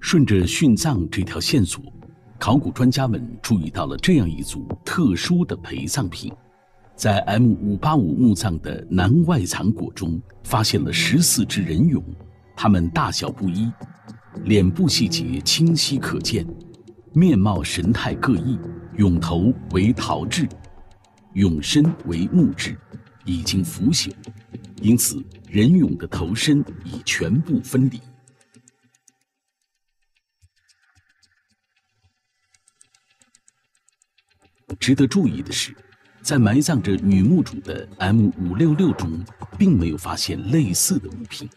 顺着殉葬这条线索，考古专家们注意到了这样一组特殊的陪葬品，在 M 五八五墓葬的南外藏椁中发现了十四只人俑，它们大小不一，脸部细节清晰可见，面貌神态各异。俑头为陶制，俑身为木质，已经腐朽，因此人俑的头身已全部分离。值得注意的是，在埋葬着女墓主的 M 五六六中，并没有发现类似的物品。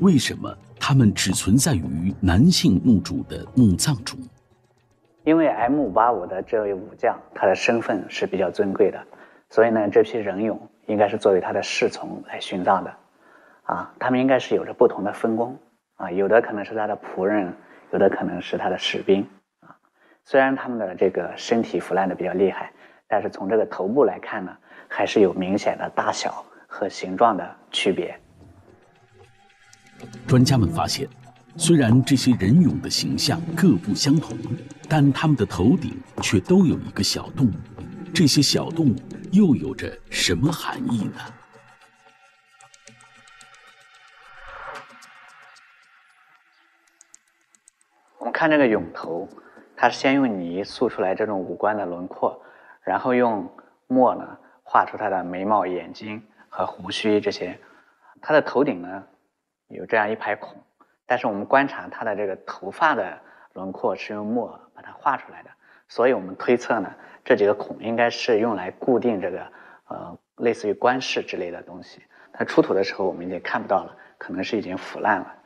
为什么它们只存在于男性墓主的墓葬中？因为 M 五八五的这位武将，他的身份是比较尊贵的，所以呢，这批人俑应该是作为他的侍从来殉葬的。啊，他们应该是有着不同的分工。啊，有的可能是他的仆人，有的可能是他的士兵。虽然他们的这个身体腐烂的比较厉害，但是从这个头部来看呢，还是有明显的大小和形状的区别。专家们发现，虽然这些人俑的形象各不相同，但他们的头顶却都有一个小洞，这些小洞又有着什么含义呢？我们看这个俑头。他是先用泥塑出来这种五官的轮廓，然后用墨呢画出他的眉毛、眼睛和胡须这些。他的头顶呢有这样一排孔，但是我们观察他的这个头发的轮廓是用墨把它画出来的，所以我们推测呢这几个孔应该是用来固定这个呃类似于冠饰之类的东西。它出土的时候我们已经看不到了，可能是已经腐烂了。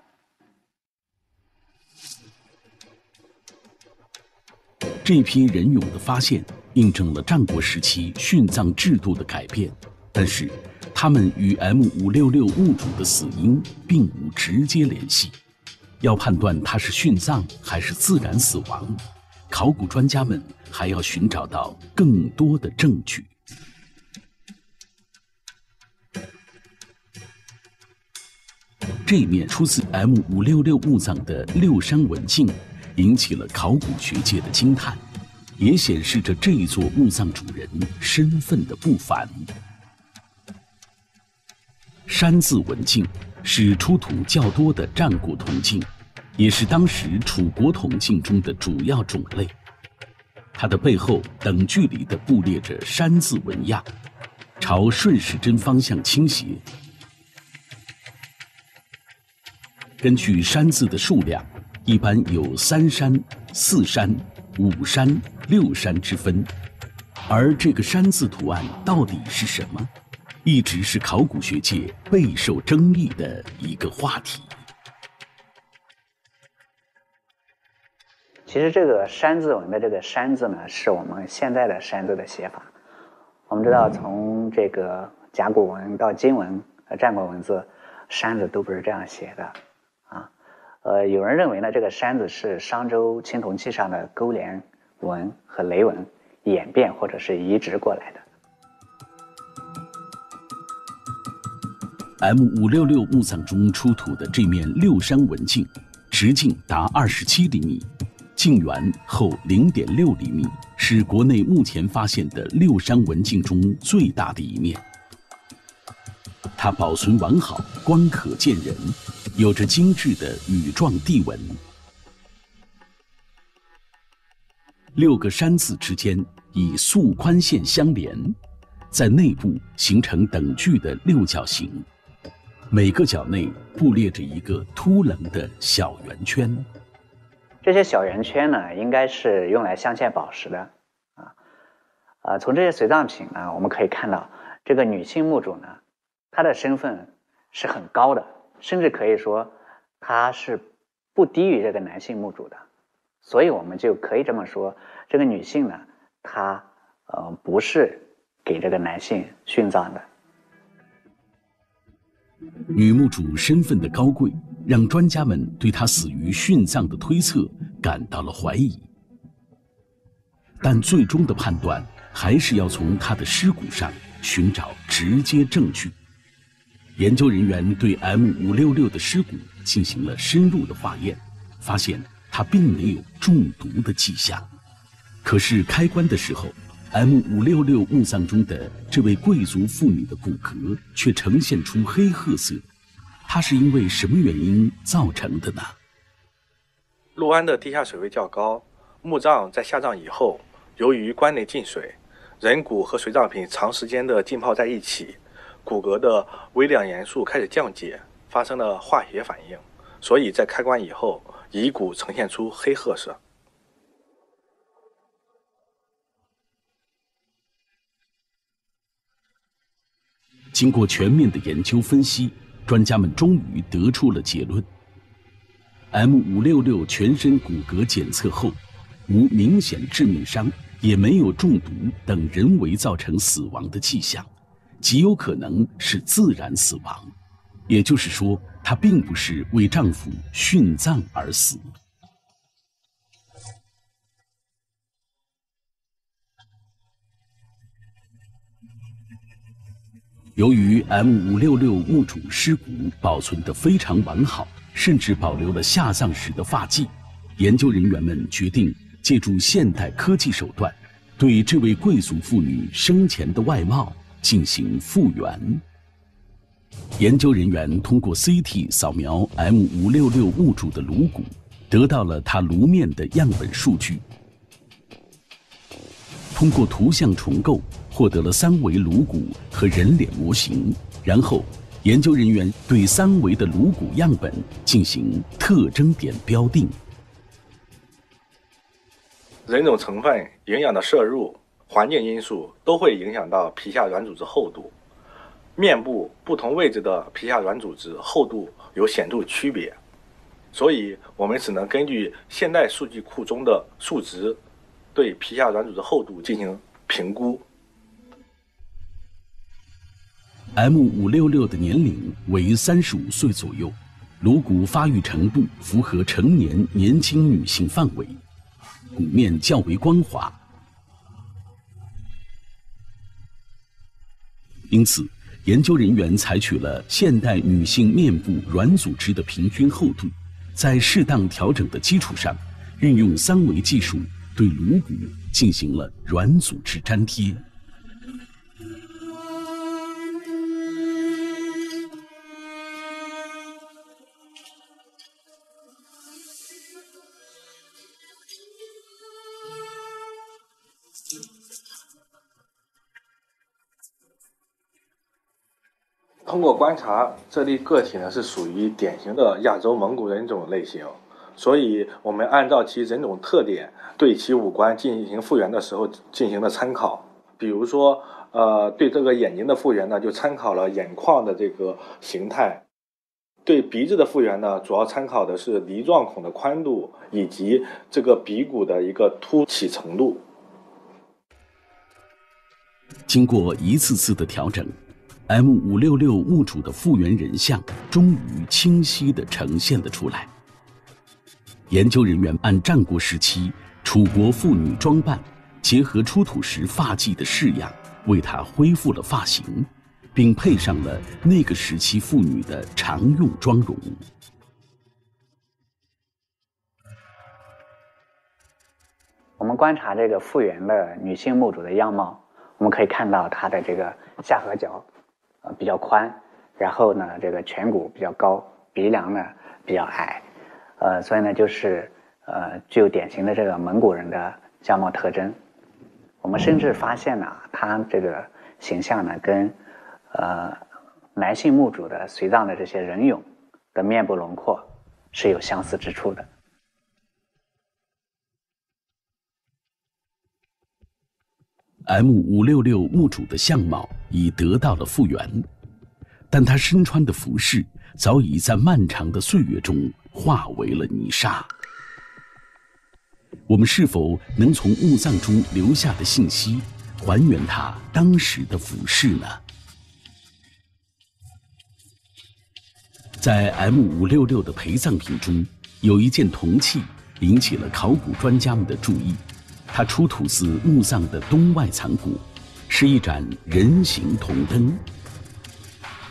这批人俑的发现，印证了战国时期殉葬制度的改变，但是，他们与 M 五六六墓主的死因并无直接联系。要判断他是殉葬还是自然死亡，考古专家们还要寻找到更多的证据。这面出自 M 五六六墓葬的六山文镜。引起了考古学界的惊叹，也显示着这一座墓葬主人身份的不凡。山字文镜是出土较多的战国铜镜，也是当时楚国铜镜中的主要种类。它的背后等距离的布列着山字纹样，朝顺时针方向倾斜。根据山字的数量。一般有三山、四山、五山、六山之分，而这个山字图案到底是什么，一直是考古学界备受争议的一个话题。其实，这个山字纹的这个山字呢，是我们现在的山字的写法。我们知道，从这个甲骨文到金文和战国文字，山字都不是这样写的。呃，有人认为呢，这个山字是商周青铜器上的勾连纹和雷纹演变或者是移植过来的。M 五六六墓葬中出土的这面六山文镜，直径达二十七厘米，镜圆厚零点六厘米，是国内目前发现的六山文镜中最大的一面。它保存完好，光可见人。有着精致的羽状地纹，六个山字之间以素宽线相连，在内部形成等距的六角形，每个角内布列着一个凸棱的小圆圈。这些小圆圈呢，应该是用来镶嵌宝石的。啊，啊，从这些随葬品呢，我们可以看到，这个女性墓主呢，她的身份是很高的，甚至可以说，她是不低于这个男性墓主的。所以我们就可以这么说，这个女性呢，她呃不是给这个男性殉葬的。女墓主身份的高贵，让专家们对她死于殉葬的推测感到了怀疑。但最终的判断还是要从她的尸骨上寻找直接证据。研究人员对 M 五六六的尸骨进行了深入的化验，发现。他并没有中毒的迹象，可是开棺的时候，M 五六六墓葬中的这位贵族妇女的骨骼却呈现出黑褐色，它是因为什么原因造成的呢？六安的地下水位较高，墓葬在下葬以后，由于棺内进水，人骨和随葬品长时间的浸泡在一起，骨骼的微量元素开始降解，发生了化学反应，所以在开棺以后。遗骨呈现出黑褐色。经过全面的研究分析，专家们终于得出了结论：M 五六六全身骨骼检测后，无明显致命伤，也没有中毒等人为造成死亡的迹象，极有可能是自然死亡。也就是说。她并不是为丈夫殉葬而死。由于 M 五六六墓主尸骨保存的非常完好，甚至保留了下葬时的发髻，研究人员们决定借助现代科技手段，对这位贵族妇女生前的外貌进行复原。研究人员通过 CT 扫描 M 五六六物主的颅骨，得到了他颅面的样本数据。通过图像重构，获得了三维颅骨和人脸模型。然后，研究人员对三维的颅骨样本进行特征点标定。人种成分、营养的摄入、环境因素都会影响到皮下软组织厚度。面部不同位置的皮下软组织厚度有显著区别，所以我们只能根据现代数据库中的数值，对皮下软组织厚度进行评估。M 五六六的年龄为三十五岁左右，颅骨发育程度符合成年年轻女性范围，骨面较为光滑，因此。研究人员采取了现代女性面部软组织的平均厚度，在适当调整的基础上，运用三维技术对颅骨进行了软组织粘贴。通过观察，这类个体呢是属于典型的亚洲蒙古人种类型，所以我们按照其人种特点，对其五官进行复原的时候进行了参考。比如说，呃，对这个眼睛的复原呢，就参考了眼眶的这个形态；对鼻子的复原呢，主要参考的是梨状孔的宽度以及这个鼻骨的一个凸起程度。经过一次次的调整。M 五六六墓主的复原人像终于清晰地呈现了出来。研究人员按战国时期楚国妇女装扮，结合出土时发髻的式样，为她恢复了发型，并配上了那个时期妇女的常用妆容。我们观察这个复原的女性墓主的样貌，我们可以看到她的这个下颌角。呃，比较宽，然后呢，这个颧骨比较高，鼻梁呢比较矮，呃，所以呢，就是呃，具有典型的这个蒙古人的相貌特征。我们甚至发现呢，他这个形象呢，跟呃男性墓主的随葬的这些人俑的面部轮廓是有相似之处的。M 五六六墓主的相貌已得到了复原，但他身穿的服饰早已在漫长的岁月中化为了泥沙。我们是否能从墓葬中留下的信息还原他当时的服饰呢？在 M 五六六的陪葬品中，有一件铜器引起了考古专家们的注意。它出土自墓葬的东外残骨，是一盏人形铜灯。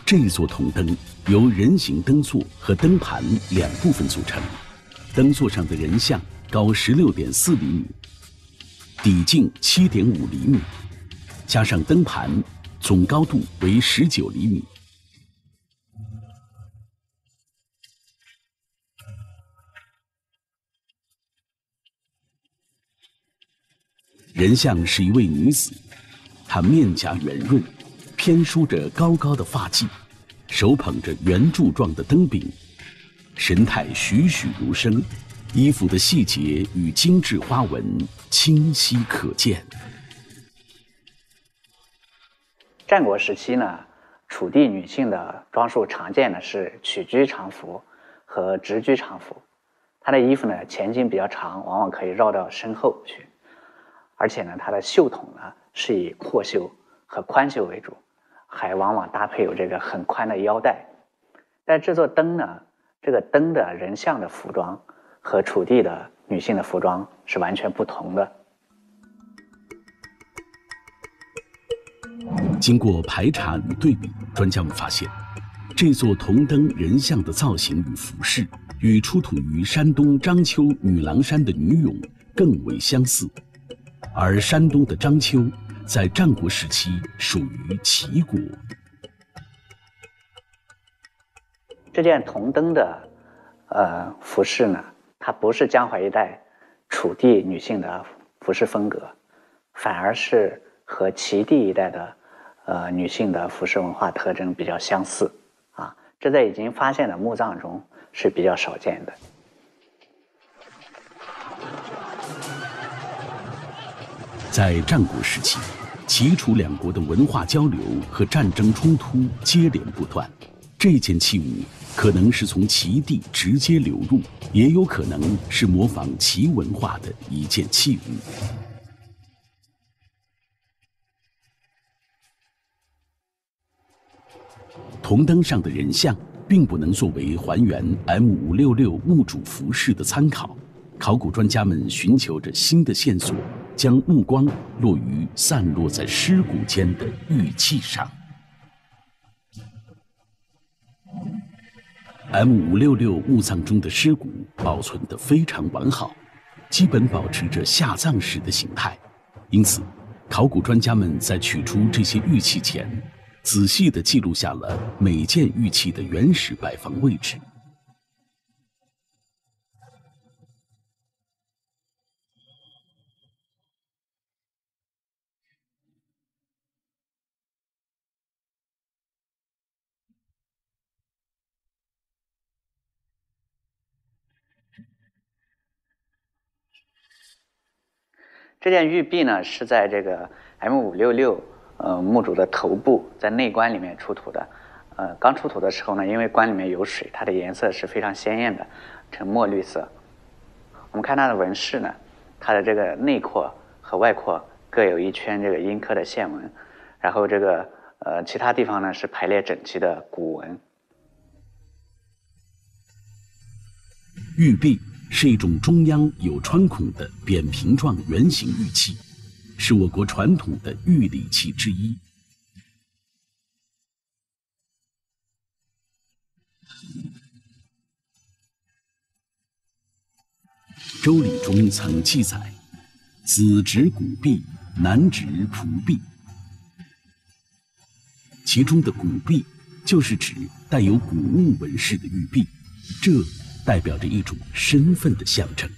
这座铜灯由人形灯座和灯盘两部分组成，灯座上的人像高十六点四厘米，底径七点五厘米，加上灯盘，总高度为十九厘米。人像是一位女子，她面颊圆润，偏梳着高高的发髻，手捧着圆柱状的灯柄，神态栩栩如生，衣服的细节与精致花纹清晰可见。战国时期呢，楚地女性的装束常见的是曲裾长服和直裾长服，她的衣服呢前襟比较长，往往可以绕到身后去。而且呢，它的袖筒呢是以阔袖和宽袖为主，还往往搭配有这个很宽的腰带。但这座灯呢，这个灯的人像的服装和楚地的女性的服装是完全不同的。经过排查与对比，专家们发现，这座铜灯人像的造型与服饰与出土于山东章丘女郎山的女俑更为相似。而山东的章丘，在战国时期属于齐国。这件铜灯的，呃，服饰呢，它不是江淮一带楚地女性的服饰风格，反而是和齐地一带的，呃，女性的服饰文化特征比较相似，啊，这在已经发现的墓葬中是比较少见的。在战国时期，齐楚两国的文化交流和战争冲突接连不断。这件器物可能是从齐地直接流入，也有可能是模仿齐文化的一件器物。铜灯上的人像并不能作为还原 M 五六六墓主服饰的参考。考古专家们寻求着新的线索。将目光落于散落在尸骨间的玉器上。M 五六六墓葬中的尸骨保存得非常完好，基本保持着下葬时的形态，因此，考古专家们在取出这些玉器前，仔细地记录下了每件玉器的原始摆放位置。这件玉璧呢，是在这个 M 五六六呃墓主的头部，在内棺里面出土的。呃，刚出土的时候呢，因为棺里面有水，它的颜色是非常鲜艳的，呈墨绿色。我们看它的纹饰呢，它的这个内廓和外廓各有一圈这个阴刻的线纹，然后这个呃其他地方呢是排列整齐的古纹。玉璧。是一种中央有穿孔的扁平状圆形玉器，是我国传统的玉礼器之一。《周礼》中曾记载：“子执古璧，男执仆璧。”其中的“古璧”就是指带有古物纹饰的玉璧，这。代表着一种身份的象征。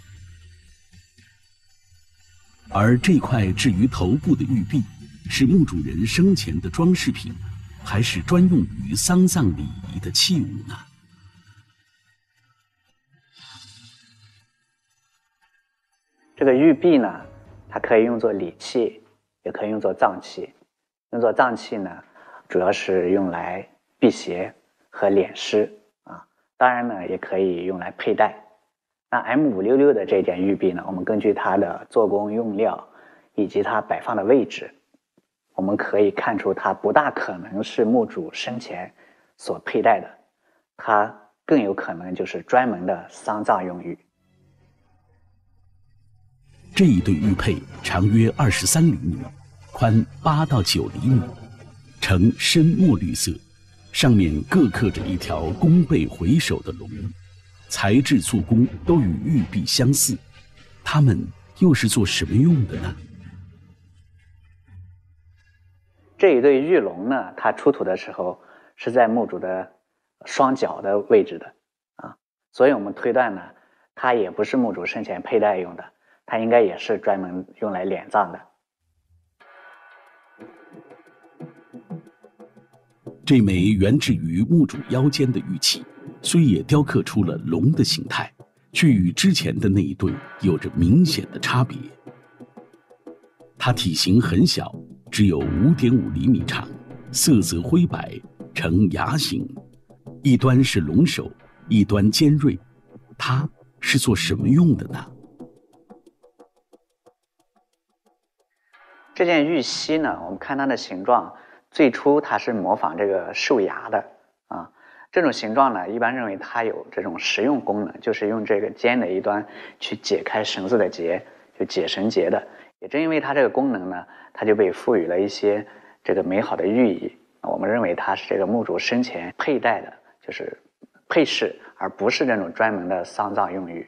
而这块置于头部的玉璧，是墓主人生前的装饰品，还是专用于丧葬礼仪的器物呢？这个玉璧呢，它可以用作礼器，也可以用作葬器。用作葬器呢，主要是用来辟邪和敛尸。当然呢，也可以用来佩戴。那 M 五六六的这件玉璧呢，我们根据它的做工用料以及它摆放的位置，我们可以看出它不大可能是墓主生前所佩戴的，它更有可能就是专门的丧葬用玉。这一对玉佩长约二十三厘米，宽八到九厘米，呈深墨绿色，上面各刻着一条弓背回首的龙。材质做工都与玉璧相似，它们又是做什么用的呢？这一对玉龙呢，它出土的时候是在墓主的双脚的位置的啊，所以我们推断呢，它也不是墓主生前佩戴用的，它应该也是专门用来殓葬的。这枚原置于墓主腰间的玉器。虽也雕刻出了龙的形态，却与之前的那一对有着明显的差别。它体型很小，只有五点五厘米长，色泽灰白，呈牙形，一端是龙首，一端尖锐。它是做什么用的呢？这件玉犀呢？我们看它的形状，最初它是模仿这个兽牙的啊。这种形状呢，一般认为它有这种实用功能，就是用这个尖的一端去解开绳子的结，就解绳结的。也正因为它这个功能呢，它就被赋予了一些这个美好的寓意。我们认为它是这个墓主生前佩戴的，就是配饰，而不是那种专门的丧葬用玉。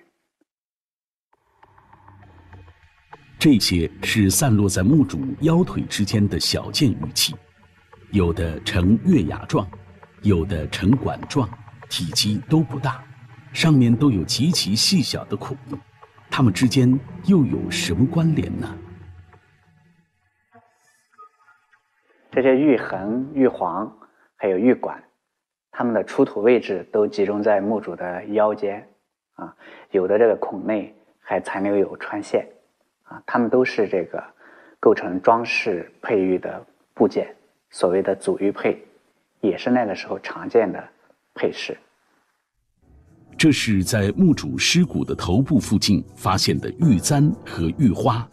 这些是散落在墓主腰腿之间的小件玉器，有的呈月牙状。有的呈管状，体积都不大，上面都有极其细小的孔，它们之间又有什么关联呢？这些玉衡、玉环还有玉管，它们的出土位置都集中在墓主的腰间，啊，有的这个孔内还残留有穿线，啊，它们都是这个构成装饰佩玉的部件，所谓的组玉佩。也是那个时候常见的配饰。这是在墓主尸骨的头部附近发现的玉簪和玉花。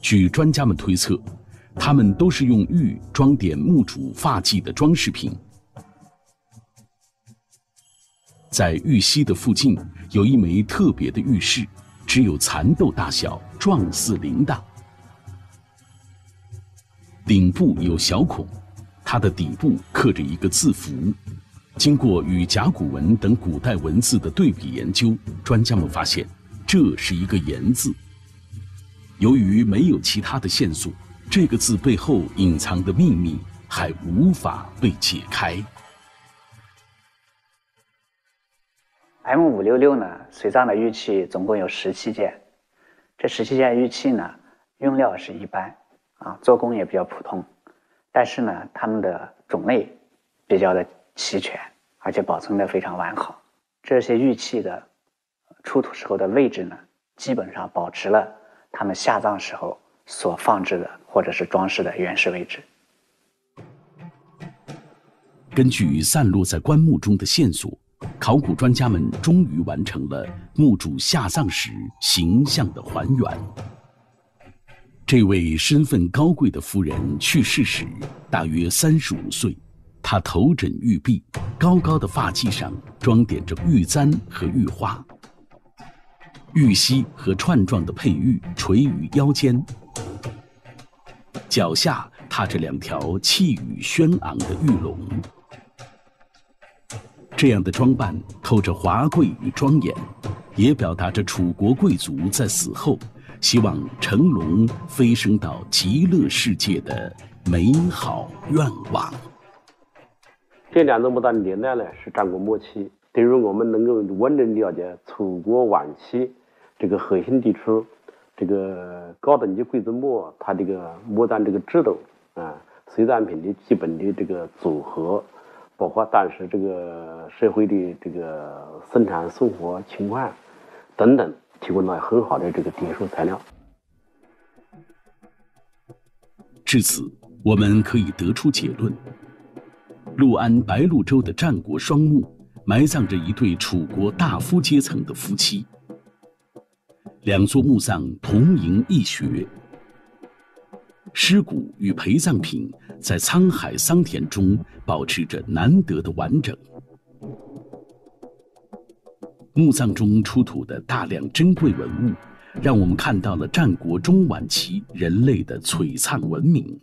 据专家们推测，它们都是用玉装点墓主发髻的装饰品。在玉溪的附近有一枚特别的玉饰，只有蚕豆大小，状似铃铛，顶部有小孔。它的底部刻着一个字符，经过与甲骨文等古代文字的对比研究，专家们发现这是一个“言”字。由于没有其他的线索，这个字背后隐藏的秘密还无法被解开。M 五六六呢，随葬的玉器总共有十七件，这十七件玉器呢，用料是一般，啊，做工也比较普通。但是呢，它们的种类比较的齐全，而且保存的非常完好。这些玉器的出土时候的位置呢，基本上保持了他们下葬时候所放置的或者是装饰的原始位置。根据散落在棺木中的线索，考古专家们终于完成了墓主下葬时形象的还原。这位身份高贵的夫人去世时大约三十五岁，她头枕玉璧，高高的发髻上装点着玉簪和玉花，玉溪和串状的佩玉垂于腰间，脚下踏着两条气宇轩昂的玉龙。这样的装扮透着华贵与庄严，也表达着楚国贵族在死后。希望成龙飞升到极乐世界的美好愿望。这两种墓葬的年代呢是战国末期，对于我们能够完整了解楚国晚期这个核心地区这个高等级贵族墓，它这个木桩这个制度啊，随葬品的基本的这个组合，包括当时这个社会的这个生产生活情况等等，提供了很好的这个点数材料。至此，我们可以得出结论：六安白鹭洲的战国双墓埋葬着一对楚国大夫阶层的夫妻。两座墓葬同营一穴，尸骨与陪葬品在沧海桑田中保持着难得的完整。墓葬中出土的大量珍贵文物，让我们看到了战国中晚期人类的璀璨文明。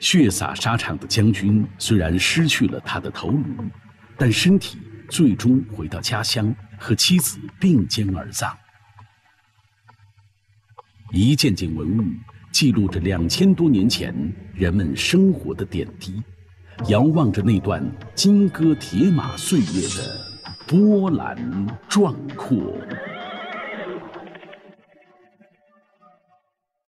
血洒沙场的将军虽然失去了他的头颅，但身体最终回到家乡，和妻子并肩而葬。一件件文物记录着两千多年前人们生活的点滴，遥望着那段金戈铁马岁月的波澜壮阔。